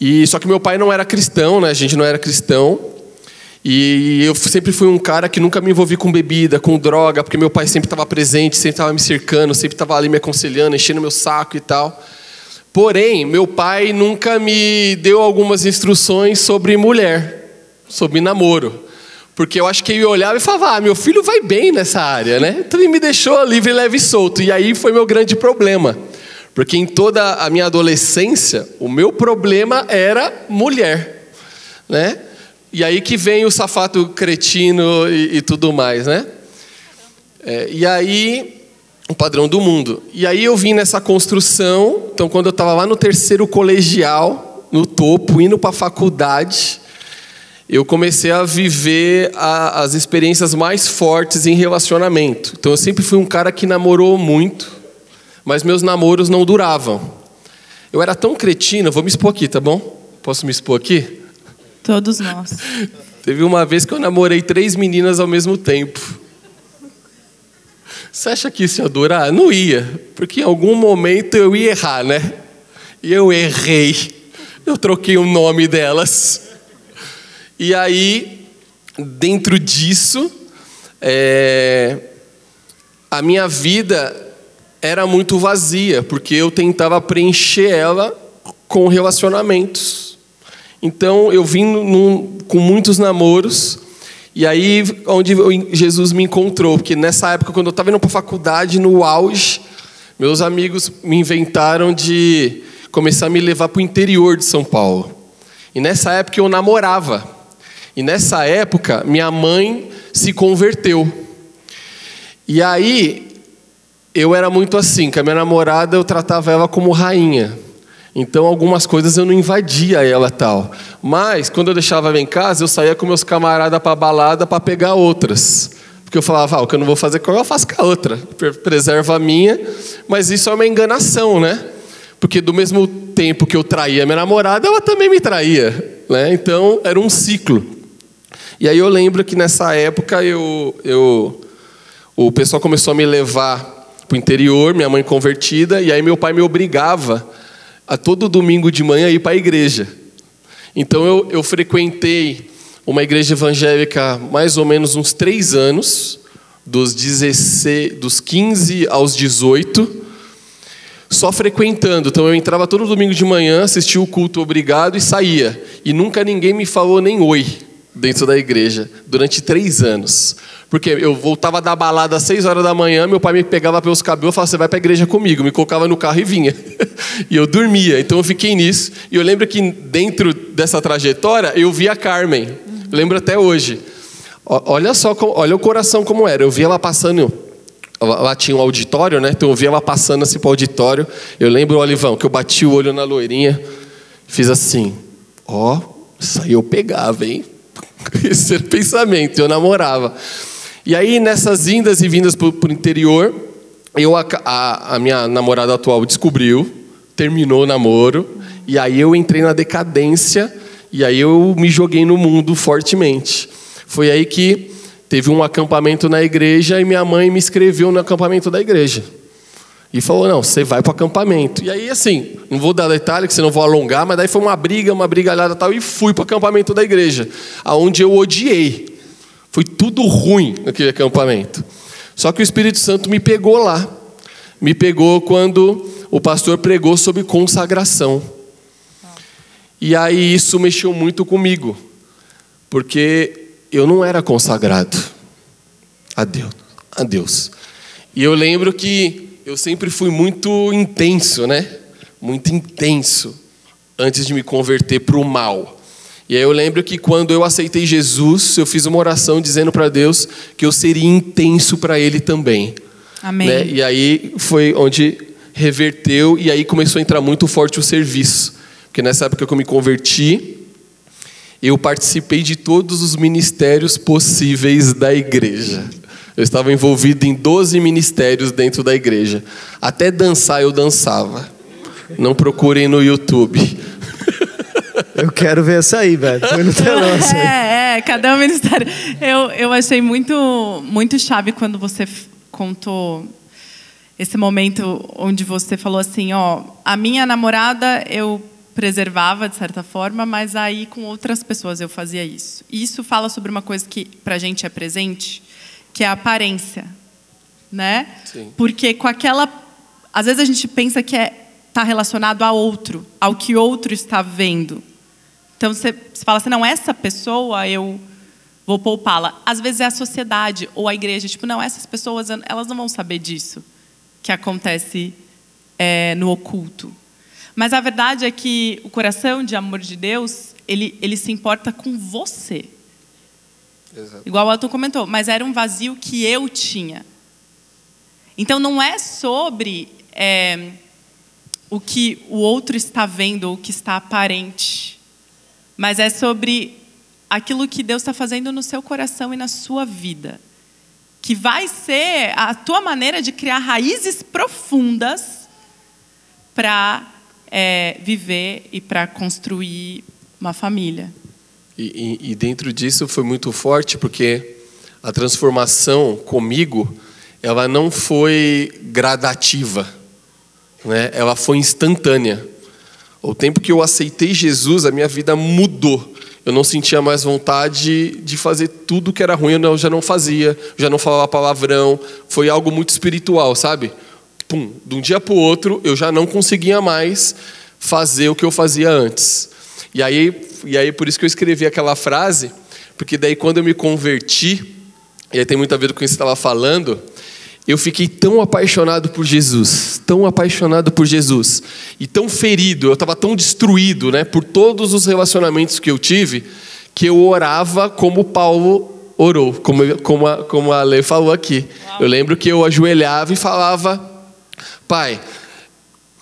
E só que meu pai não era cristão, né? A gente não era cristão. E eu sempre fui um cara que nunca me envolvi com bebida, com droga, porque meu pai sempre estava presente, sempre estava me cercando, sempre estava ali me aconselhando, enchendo meu saco e tal. Porém, meu pai nunca me deu algumas instruções sobre mulher, sobre namoro. Porque eu acho que ele olhava e falava: ah, meu filho vai bem nessa área, né? Então ele me deixou livre, leve e solto. E aí foi meu grande problema. Porque em toda a minha adolescência, o meu problema era mulher, né? E aí que vem o safato cretino e, e tudo mais, né? É, e aí, o padrão do mundo. E aí eu vim nessa construção. Então, quando eu estava lá no terceiro colegial, no topo, indo para a faculdade, eu comecei a viver a- as experiências mais fortes em relacionamento. Então, eu sempre fui um cara que namorou muito, mas meus namoros não duravam. Eu era tão cretino, vou me expor aqui, tá bom? Posso me expor aqui? Todos nós. Teve uma vez que eu namorei três meninas ao mesmo tempo. Você acha que isso ia durar? Não ia, porque em algum momento eu ia errar, né? E eu errei. Eu troquei o nome delas. E aí, dentro disso, é, a minha vida era muito vazia, porque eu tentava preencher ela com relacionamentos. Então eu vim num- com muitos namoros e aí onde Jesus me encontrou, porque nessa época quando eu estava indo para a faculdade no auge, meus amigos me inventaram de começar a me levar para o interior de São Paulo. E nessa época eu namorava. E nessa época minha mãe se converteu. E aí eu era muito assim, com a minha namorada eu tratava ela como rainha. Então algumas coisas eu não invadia ela tal. Mas quando eu deixava ela em casa, eu saía com meus camaradas para balada para pegar outras. Porque eu falava, ah, o que eu não vou fazer com ela, eu faço com a outra. Preserva a minha. Mas isso é uma enganação, né? Porque do mesmo tempo que eu traía minha namorada, ela também me traía. Né? Então era um ciclo. E aí eu lembro que nessa época eu, eu, o pessoal começou a me levar para o interior, minha mãe convertida, e aí meu pai me obrigava a todo domingo de manhã ir para a igreja. Então eu, eu frequentei uma igreja evangélica mais ou menos uns três anos, dos, 16, dos 15 aos 18, só frequentando. Então eu entrava todo domingo de manhã, assistia o culto obrigado e saía. E nunca ninguém me falou nem oi dentro da igreja, durante três anos. Porque eu voltava da balada às seis horas da manhã, meu pai me pegava pelos cabelos e falava: Você vai para a igreja comigo. Me colocava no carro e vinha. e eu dormia. Então eu fiquei nisso. E eu lembro que dentro dessa trajetória eu via a Carmen. Lembro até hoje. Olha só, olha o coração como era. Eu via ela passando. Lá tinha um auditório, né? Então eu via ela passando assim para o auditório. Eu lembro, Olivão, que eu bati o olho na loirinha, fiz assim: Ó, oh, isso aí eu pegava, hein? Esse era o pensamento, eu namorava. E aí, nessas indas e vindas para o interior, eu, a, a, a, minha namorada atual descobriu, terminou o namoro, e aí eu entrei na decadência, e aí eu me joguei no mundo fortemente. Foi aí que teve um acampamento na igreja e minha mãe me escreveu no acampamento da igreja. E falou: não, você vai para o acampamento. E aí, assim, não vou dar detalhe, que senão vou alongar, mas daí foi uma briga, uma brigalhada tal, e fui para o acampamento da igreja, aonde eu odiei. Foi tudo ruim naquele acampamento. Só que o Espírito Santo me pegou lá. Me pegou quando o pastor pregou sobre consagração. E aí isso mexeu muito comigo, porque eu não era consagrado a Deus, a Deus. E eu lembro que eu sempre fui muito intenso, né? Muito intenso antes de me converter para o mal. E aí eu lembro que quando eu aceitei Jesus, eu fiz uma oração dizendo para Deus que eu seria intenso para Ele também. Amém. Né? E aí foi onde reverteu e aí começou a entrar muito forte o serviço. Porque nessa época que eu me converti, eu participei de todos os ministérios possíveis da igreja. Eu estava envolvido em 12 ministérios dentro da igreja. Até dançar eu dançava. Não procurem no YouTube. Eu quero ver essa aí, velho. Foi no telão essa aí. É, é, cada um ministério. Eu, eu achei muito, muito chave quando você contou esse momento onde você falou assim, ó, a minha namorada eu preservava de certa forma, mas aí com outras pessoas eu fazia isso. E isso fala sobre uma coisa que pra gente é presente, que é a aparência, né? Sim. Porque com aquela às vezes a gente pensa que é tá relacionado a outro, ao que outro está vendo. Então você, você fala assim, não, essa pessoa eu vou poupá-la. Às vezes é a sociedade ou a igreja, tipo, não, essas pessoas elas não vão saber disso que acontece é, no oculto. Mas a verdade é que o coração de amor de Deus, ele, ele se importa com você. Exato. Igual o Alton comentou, mas era um vazio que eu tinha. Então não é sobre é, o que o outro está vendo ou o que está aparente mas é sobre aquilo que Deus está fazendo no seu coração e na sua vida. Que vai ser a tua maneira de criar raízes profundas para é, viver e para construir uma família. E, e, e dentro disso foi muito forte porque a transformação comigo ela não foi gradativa, né? ela foi instantânea. O tempo que eu aceitei Jesus, a minha vida mudou. Eu não sentia mais vontade de fazer tudo que era ruim, eu já não fazia, já não falava palavrão. Foi algo muito espiritual, sabe? Pum, de um dia para o outro, eu já não conseguia mais fazer o que eu fazia antes. E aí, e aí por isso que eu escrevi aquela frase, porque daí quando eu me converti, e aí tem muito a ver com o que você estava falando, eu fiquei tão apaixonado por Jesus, tão apaixonado por Jesus, e tão ferido, eu estava tão destruído né, por todos os relacionamentos que eu tive, que eu orava como Paulo orou, como, como, a, como a falou aqui. Eu lembro que eu ajoelhava e falava: Pai,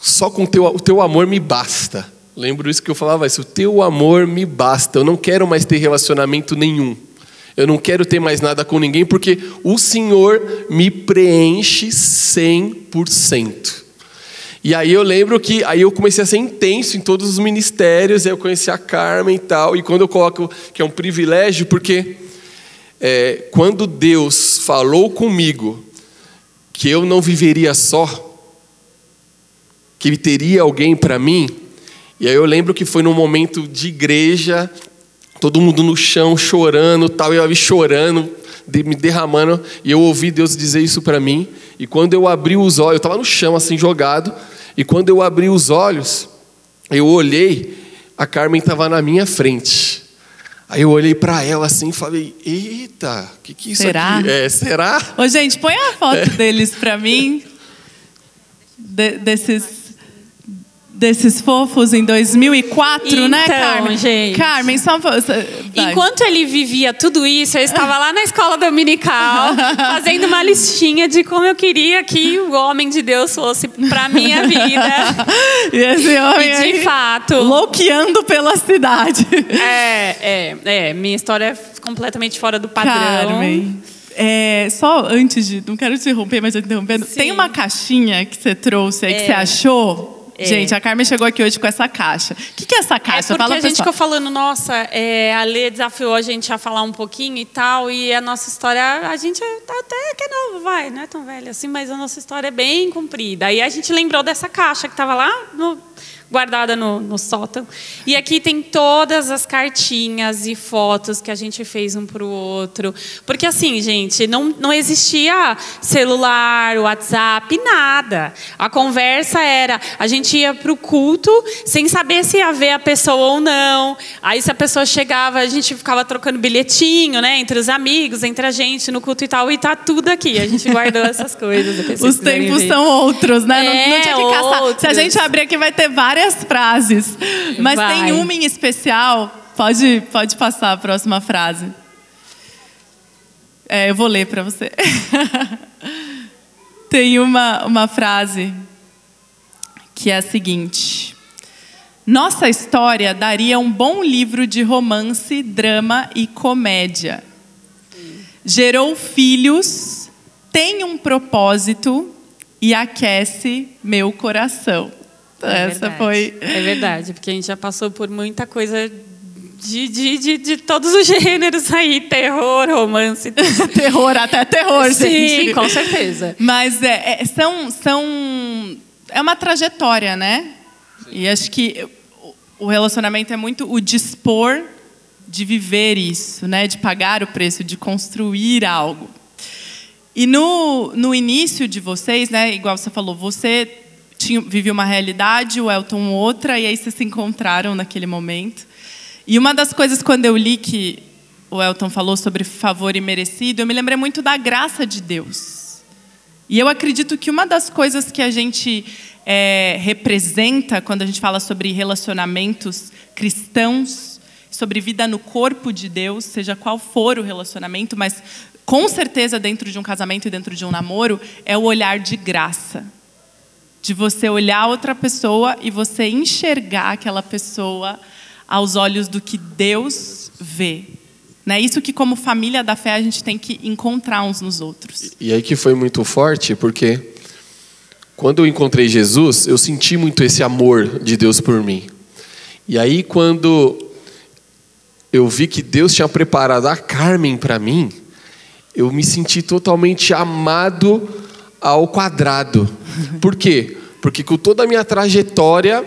só com teu, o teu amor me basta. Lembro isso que eu falava, isso, o teu amor me basta. Eu não quero mais ter relacionamento nenhum. Eu não quero ter mais nada com ninguém porque o Senhor me preenche 100%. E aí eu lembro que aí eu comecei a ser intenso em todos os ministérios, aí eu conheci a Carmen e tal, e quando eu coloco que é um privilégio, porque é, quando Deus falou comigo que eu não viveria só, que ele teria alguém para mim, e aí eu lembro que foi num momento de igreja, todo mundo no chão chorando, tal, eu ali chorando, me derramando, e eu ouvi Deus dizer isso para mim. E quando eu abri os olhos, eu estava no chão assim jogado, e quando eu abri os olhos, eu olhei, a Carmen estava na minha frente. Aí eu olhei para ela assim e falei: Eita, o que, que é isso será? aqui é? Será? Ô, gente, põe a foto é. deles para mim. De, desses desses fofos em 2004, então, né, Carmen? Gente. Carmen, só vai. Enquanto ele vivia tudo isso, eu estava lá na escola dominical, fazendo uma listinha de como eu queria que o homem de Deus fosse para minha vida. e esse homem e de aí, fato, louqueando pela cidade. É, é, é, minha história é completamente fora do padrão. Carmen. É, só antes de. Não quero te interromper, mas eu interrompendo. Sim. Tem uma caixinha que você trouxe aí que É. você achou? É. Gente, a Carmen chegou aqui hoje com essa caixa. O que, que é essa É caixa? porque Fala a gente pessoal. ficou falando, nossa, é, a Lê desafiou a gente a falar um pouquinho e tal, e a nossa história, a gente tá até que é novo, vai, não é tão velho assim, mas a nossa história é bem comprida. Aí a gente lembrou dessa caixa que estava lá no- guardada no, no sótão. E aqui tem todas as cartinhas e fotos que a gente fez um para o outro. Porque assim, gente, não, não existia celular, WhatsApp, nada. A conversa era, a gente ia para o culto sem saber se ia ver a pessoa ou não. Aí se a pessoa chegava, a gente ficava trocando bilhetinho, né, entre os amigos, entre a gente no culto e tal. E tá tudo aqui. A gente guardou essas coisas. Os tempos são outros, né? não, não É, tinha que caçar. Se a outros. gente abrir aqui, vai ter várias frases. Mas Vai. tem uma em especial. Pode, pode passar a próxima frase. É, eu vou ler para você. tem uma, uma frase que é a seguinte. Nossa história daria um bom livro de romance, drama e comédia. Gerou filhos, tem um propósito e aquece meu coração. É Essa verdade. foi. É verdade, porque a gente já passou por muita coisa de, de, de, de todos os gêneros aí: terror, romance. terror, até terror, Sim, gente. com certeza. Mas é, é, são, são. É uma trajetória, né? E acho que o- o relacionamento é muito o dispor de viver isso, né? De pagar o preço, de construir algo. E no, no início de vocês, né? Igual você falou, você tinha, vivia uma realidade, o Elton outra, e aí vocês se encontraram naquele momento. E uma das coisas, quando eu li que o Elton falou sobre favor imerecido, eu me lembrei muito da graça de Deus. E eu acredito que uma das coisas que a gente é, representa quando a gente fala sobre relacionamentos cristãos, sobre vida no corpo de Deus, seja qual for o relacionamento, mas com certeza dentro de um casamento e dentro de um namoro, é o olhar de graça. De você olhar outra pessoa e você enxergar aquela pessoa aos olhos do que Deus vê. Né? Isso que, como família da fé, a gente tem que encontrar uns nos outros. E aí que foi muito forte, porque quando eu encontrei Jesus, eu senti muito esse amor de Deus por mim. E aí quando eu vi que Deus tinha preparado a Carmen para mim, eu me senti totalmente amado ao quadrado. Por quê? Porque com toda a minha trajetória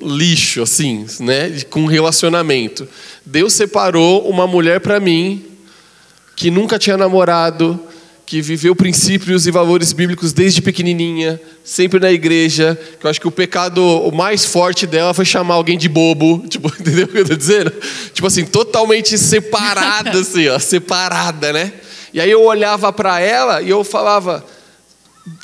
lixo assim, né, com relacionamento, Deus separou uma mulher para mim que nunca tinha namorado, que viveu princípios e valores bíblicos desde pequenininha, sempre na igreja, que eu acho que o pecado o mais forte dela foi chamar alguém de bobo, tipo, entendeu o que eu tô dizendo? Tipo assim, totalmente separada assim, ó, separada, né? E aí eu olhava para ela e eu falava: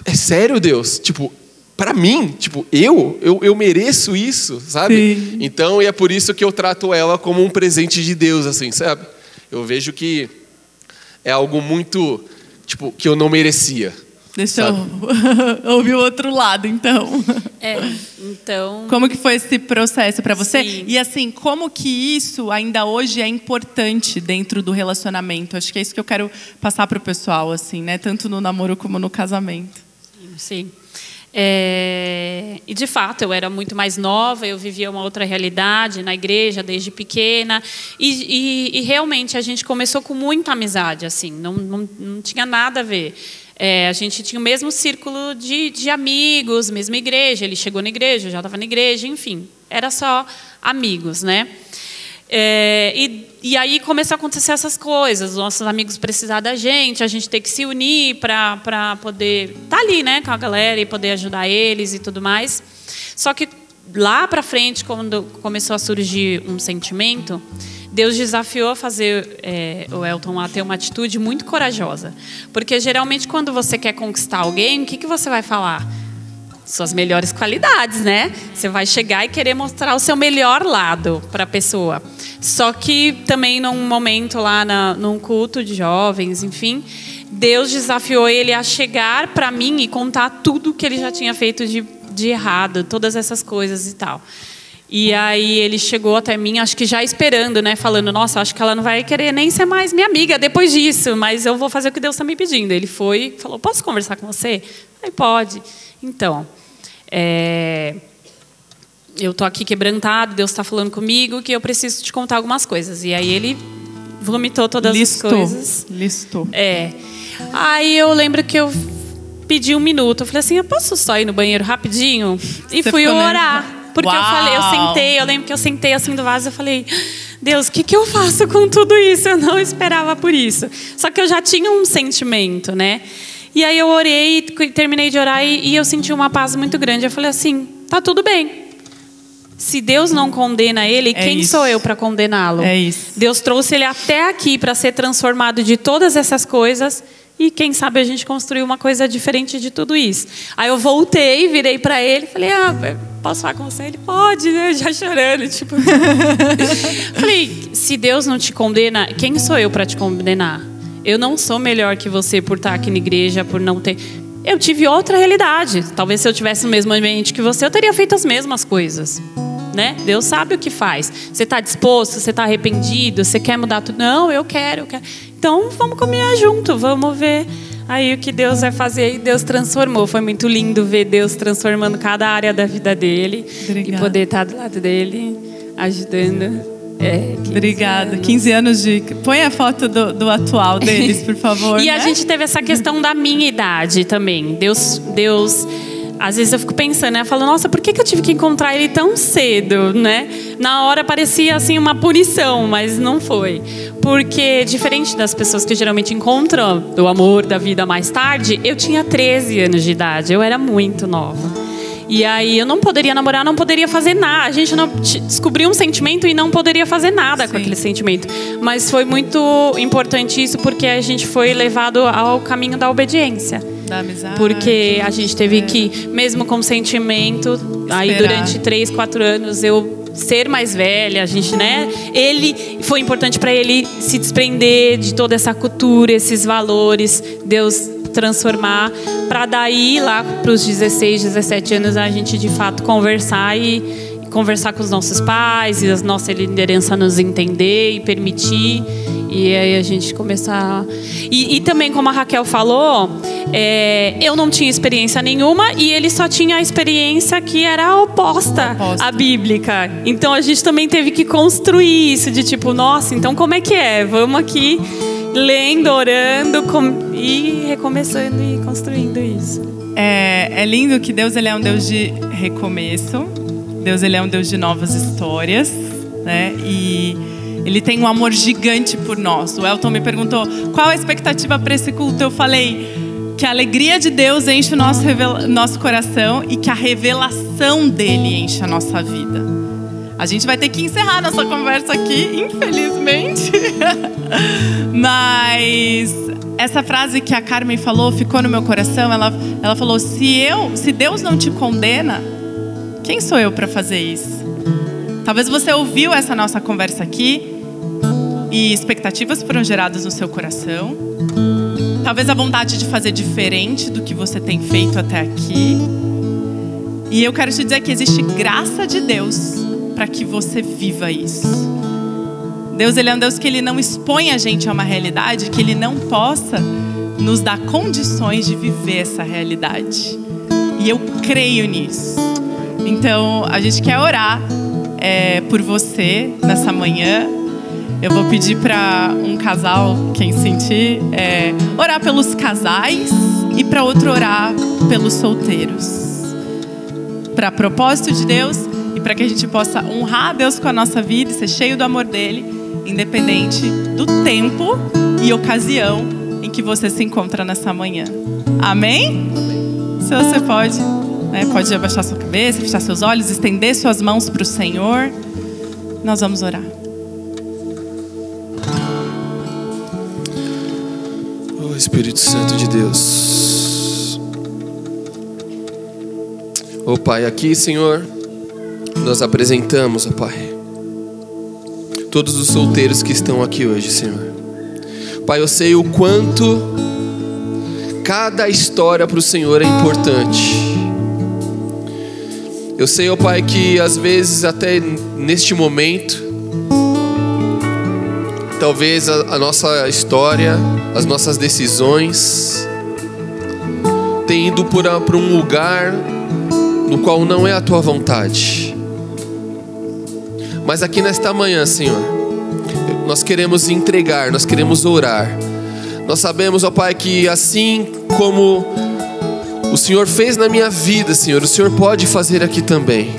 "É sério, Deus? Tipo, para mim, tipo, eu, eu, eu mereço isso, sabe? Sim. Então, e é por isso que eu trato ela como um presente de Deus, assim, sabe? Eu vejo que é algo muito, tipo, que eu não merecia. Deixa eu ouvir o outro lado, então. É, então. Como que foi esse processo para você? Sim. E assim, como que isso ainda hoje é importante dentro do relacionamento? Acho que é isso que eu quero passar para o pessoal, assim, né? Tanto no namoro como no casamento. Sim. É, e de fato, eu era muito mais nova, eu vivia uma outra realidade na igreja desde pequena. E, e, e realmente a gente começou com muita amizade, assim, não, não, não tinha nada a ver. É, a gente tinha o mesmo círculo de, de amigos, mesma igreja. Ele chegou na igreja, eu já estava na igreja, enfim, era só amigos, né? É, e, e, aí começou a acontecer essas coisas, os nossos amigos precisar da gente, a gente ter que se unir para poder estar tá ali, né, com a galera e poder ajudar eles e tudo mais. Só que lá para frente, quando começou a surgir um sentimento, Deus desafiou a fazer é, o Elton a ter uma atitude muito corajosa, porque geralmente quando você quer conquistar alguém, o que, que você vai falar? suas melhores qualidades, né? Você vai chegar e querer mostrar o seu melhor lado para a pessoa. Só que também num momento lá na, num culto de jovens, enfim, Deus desafiou ele a chegar para mim e contar tudo que ele já tinha feito de, de errado, todas essas coisas e tal. E aí ele chegou até mim, acho que já esperando, né? Falando, nossa, acho que ela não vai querer nem ser mais minha amiga depois disso, mas eu vou fazer o que Deus está me pedindo. Ele foi, falou, posso conversar com você? Aí pode. Então, é, eu tô aqui quebrantado, Deus está falando comigo que eu preciso te contar algumas coisas. E aí ele vomitou todas listou, as coisas. Listou. É. Aí eu lembro que eu pedi um minuto. Eu falei assim, eu posso só ir no banheiro rapidinho? E Você fui orar. Porque eu Uau! falei, eu sentei, eu lembro que eu sentei assim do vaso, eu falei, Deus, o que, que eu faço com tudo isso? Eu não esperava por isso. Só que eu já tinha um sentimento, né? E aí eu orei, terminei de orar e, e eu senti uma paz muito grande. Eu falei assim, tá tudo bem. Se Deus não condena ele, É quem isso. sou eu para condená-lo? É isso. Deus trouxe ele até aqui para ser transformado de todas essas coisas e quem sabe a gente construir uma coisa diferente de tudo isso. Aí eu voltei, virei para ele, falei: "Ah, posso falar com você?" Ele pode, né? Já chorando, tipo. falei: "Se Deus não te condena, quem sou eu para te condenar? Eu não sou melhor que você por estar aqui na igreja, por não ter eu tive outra realidade. Talvez se eu tivesse no mesmo ambiente que você, eu teria feito as mesmas coisas. Né? Deus sabe o que faz. Você está disposto? Você está arrependido? Você quer mudar tudo? Não, eu quero, eu quero. Então vamos caminhar junto, vamos ver aí o que Deus vai fazer. E Deus transformou. Foi muito lindo ver Deus transformando cada área da vida dele Obrigada. e poder estar do lado dele, ajudando. É, 15 Obrigada. anos. 15 anos de. Põe a foto do, do atual deles, por favor. E a né? gente teve essa questão da minha idade também. Deus, Deus, às vezes eu fico pensando, né? Eu falo, nossa, por que, que eu tive que encontrar ele tão cedo, né? Na hora parecia assim uma punição, mas não foi. Porque diferente das pessoas que geralmente encontram o amor da vida mais tarde, eu tinha 13 anos de idade, eu era muito nova. E aí eu não poderia namorar, não poderia fazer nada. A gente não descobriu um sentimento e não poderia fazer nada com Sim. aquele sentimento. Mas foi muito importante isso porque a gente foi levado ao caminho da obediência. Porque a gente teve que, mesmo com sentimento, aí durante três, quatro anos eu ser mais velha, a gente, né? Ele foi importante para ele se desprender de toda essa cultura, esses valores, Deus transformar, para daí lá para os 16, 17 anos a gente de fato conversar e conversar com os nossos pais e a nossa liderança nos entender e permitir e aí a gente começar e, e também como a Raquel falou é, eu não tinha experiência nenhuma e ele só tinha a experiência que era oposta, Oposta. à bíblica então a gente também teve que construir isso de tipo nossa então como é que é vamos aqui lendo orando com- e recomeçando e construindo isso É, é lindo que Deus ele é um Deus de recomeço. Deus ele é um Deus de novas histórias, né? E ele tem um amor gigante por nós. O Elton me perguntou qual a expectativa para esse culto. Eu falei que a alegria de Deus enche o nosso, nosso coração e que a revelação dele enche a nossa vida. A gente vai ter que encerrar nossa conversa aqui, infelizmente. Mas essa frase que a Carmen falou ficou no meu coração. Ela, ela falou: se eu, se Deus não te condena, quem sou eu para fazer isso? Talvez você ouviu essa nossa conversa aqui e expectativas foram geradas no seu coração. Talvez a vontade de fazer diferente do que você tem feito até aqui. E eu quero te dizer que existe graça de Deus para que você viva isso. Deus ele é um Deus que ele não expõe a gente a uma realidade que ele não possa nos dar condições de viver essa realidade. E eu creio nisso. Então a gente quer orar é, por você nessa manhã. Eu vou pedir para um casal, quem sentir, é, orar pelos casais e para outro orar pelos solteiros. Para propósito de Deus e para que a gente possa honrar Deus com a nossa vida e ser cheio do amor dele, independente do tempo e ocasião em que você se encontra nessa manhã. Amém? Se você pode, né, pode abaixar sua cabeça, fechar seus olhos, estender suas mãos para o Senhor. Nós vamos orar. Oh Espírito Santo de Deus. Oh Pai, aqui, Senhor, nós apresentamos, oh, Pai, todos os solteiros que estão aqui hoje, Senhor. Pai, eu sei o quanto cada história para o Senhor é importante. Eu sei, ó oh, Pai, que às vezes até neste momento, talvez a, a nossa história, as nossas decisões, tem ido para um lugar no qual não é a tua vontade. Mas aqui nesta manhã, Senhor, nós queremos entregar, nós queremos orar. Nós sabemos, ó Pai, que assim como o Senhor fez na minha vida, Senhor, o Senhor pode fazer aqui também.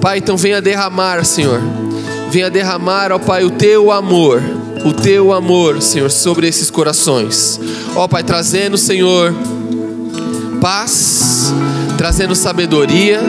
Pai, então venha derramar, Senhor. Venha derramar, ó Pai, o teu amor, o teu amor, Senhor, sobre esses corações. Ó Pai, trazendo, Senhor, paz, trazendo sabedoria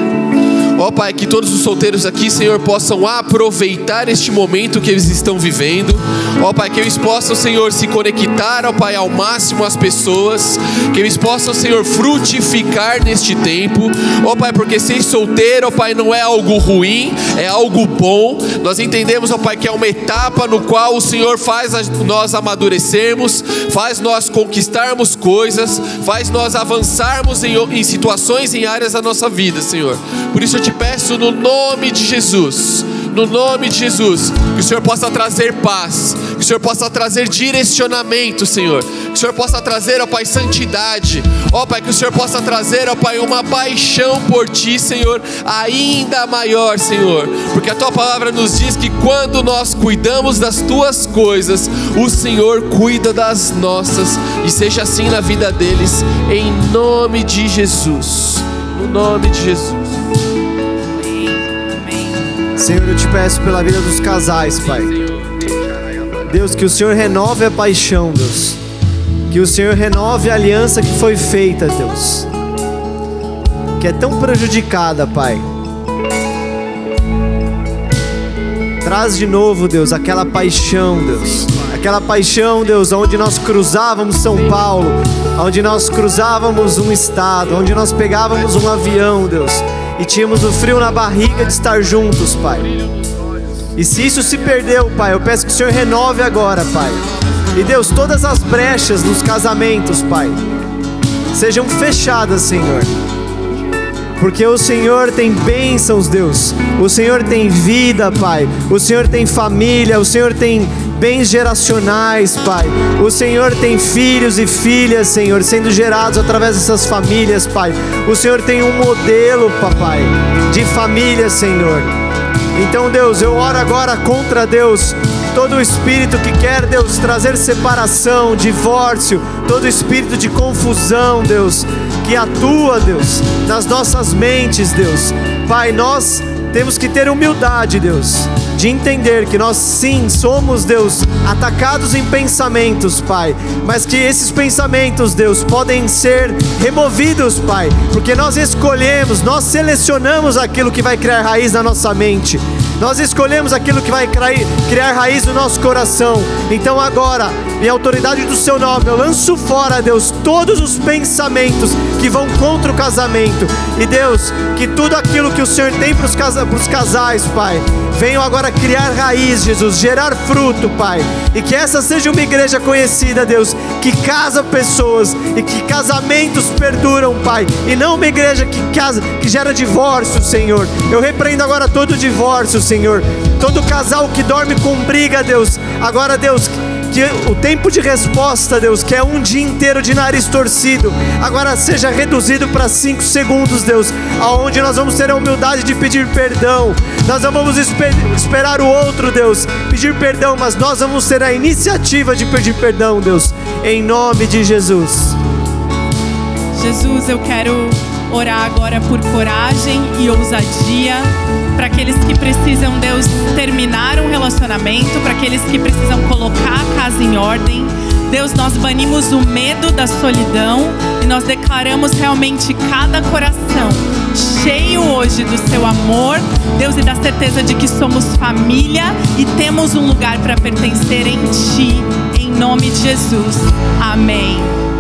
Ó Pai, que todos os solteiros aqui, Senhor, possam aproveitar este momento que eles estão vivendo. Ó Pai, que eles possam, Senhor, se conectar, ó Pai, ao máximo às pessoas. Que eles possam, Senhor, frutificar neste tempo. Ó Pai, porque ser solteiro, ó Pai, não é algo ruim, é algo bom. Nós entendemos, ó Pai, que é uma etapa no qual o Senhor faz nós amadurecermos, faz nós conquistarmos coisas, faz nós avançarmos em, em situações, em áreas da nossa vida, Senhor. Por isso eu te peço no nome de Jesus, no nome de Jesus, que o Senhor possa trazer paz, que o Senhor possa trazer direcionamento, Senhor, que o Senhor possa trazer, ó Pai, santidade, ó Pai, que o Senhor possa trazer, ó Pai, uma paixão por Ti, Senhor, ainda maior, Senhor, porque a Tua palavra nos diz que quando nós cuidamos das Tuas coisas, o Senhor cuida das nossas, e seja assim na vida deles, em nome de Jesus, no nome de Jesus. Senhor, eu te peço pela vida dos casais, Pai. Deus, que o Senhor renove a paixão, Deus. Que o Senhor renove a aliança que foi feita, Deus. Que é tão prejudicada, Pai. Traz de novo, Deus, aquela paixão, Deus. Aquela paixão, Deus, onde nós cruzávamos São Paulo, onde nós cruzávamos um estado, onde nós pegávamos um avião, Deus e tínhamos o frio na barriga de estar juntos, Pai. E se isso se perdeu, Pai, eu peço que o Senhor renove agora, Pai. E Deus, todas as brechas nos casamentos, Pai, sejam fechadas, Senhor. Porque o Senhor tem bênçãos, Deus. O Senhor tem vida, Pai. O Senhor tem família. O Senhor tem bens geracionais, Pai. O Senhor tem filhos e filhas, Senhor, sendo gerados através dessas famílias, Pai. O Senhor tem um modelo, Papai, de família, Senhor. Então, Deus, eu oro agora contra Deus todo espírito que quer, Deus, trazer separação, divórcio, todo espírito de confusão, Deus, que atua, Deus, nas nossas mentes, Deus. Pai, nós temos que ter humildade, Deus de entender que nós sim somos, Deus, atacados em pensamentos, Pai, mas que esses pensamentos, Deus, podem ser removidos, Pai, porque nós escolhemos, nós selecionamos aquilo que vai criar raiz na nossa mente. Nós escolhemos aquilo que vai criar raiz no nosso coração. Então agora, em autoridade do seu nome, eu lanço fora, Deus, todos os pensamentos que vão contra o casamento. E Deus, que tudo aquilo que o Senhor tem para os casais, Pai, venham agora criar raiz, Jesus, gerar fruto, Pai. E que essa seja uma igreja conhecida, Deus, que casa pessoas e que casamentos perduram, Pai. E não uma igreja que casa, que gera divórcio, Senhor. Eu repreendo agora todo divórcio, Senhor. Todo casal que dorme com briga, Deus. Agora, Deus, que o tempo de resposta, Deus, que é um dia inteiro de nariz torcido, agora seja reduzido para cinco segundos, Deus, aonde nós vamos ter a humildade de pedir perdão. Nós não vamos esper esperar o outro, Deus, pedir perdão, mas nós vamos ter a iniciativa de pedir perdão, Deus, em nome de Jesus. Jesus, eu quero orar agora por coragem e ousadia para aqueles que precisam, Deus, terminar um relacionamento, para aqueles que precisam colocar a casa em ordem. Deus, nós banimos o medo da solidão e nós declaramos realmente cada coração cheio hoje do seu amor, Deus, e da certeza de que somos família e temos um lugar para pertencer em Ti, em nome de Jesus. Amém.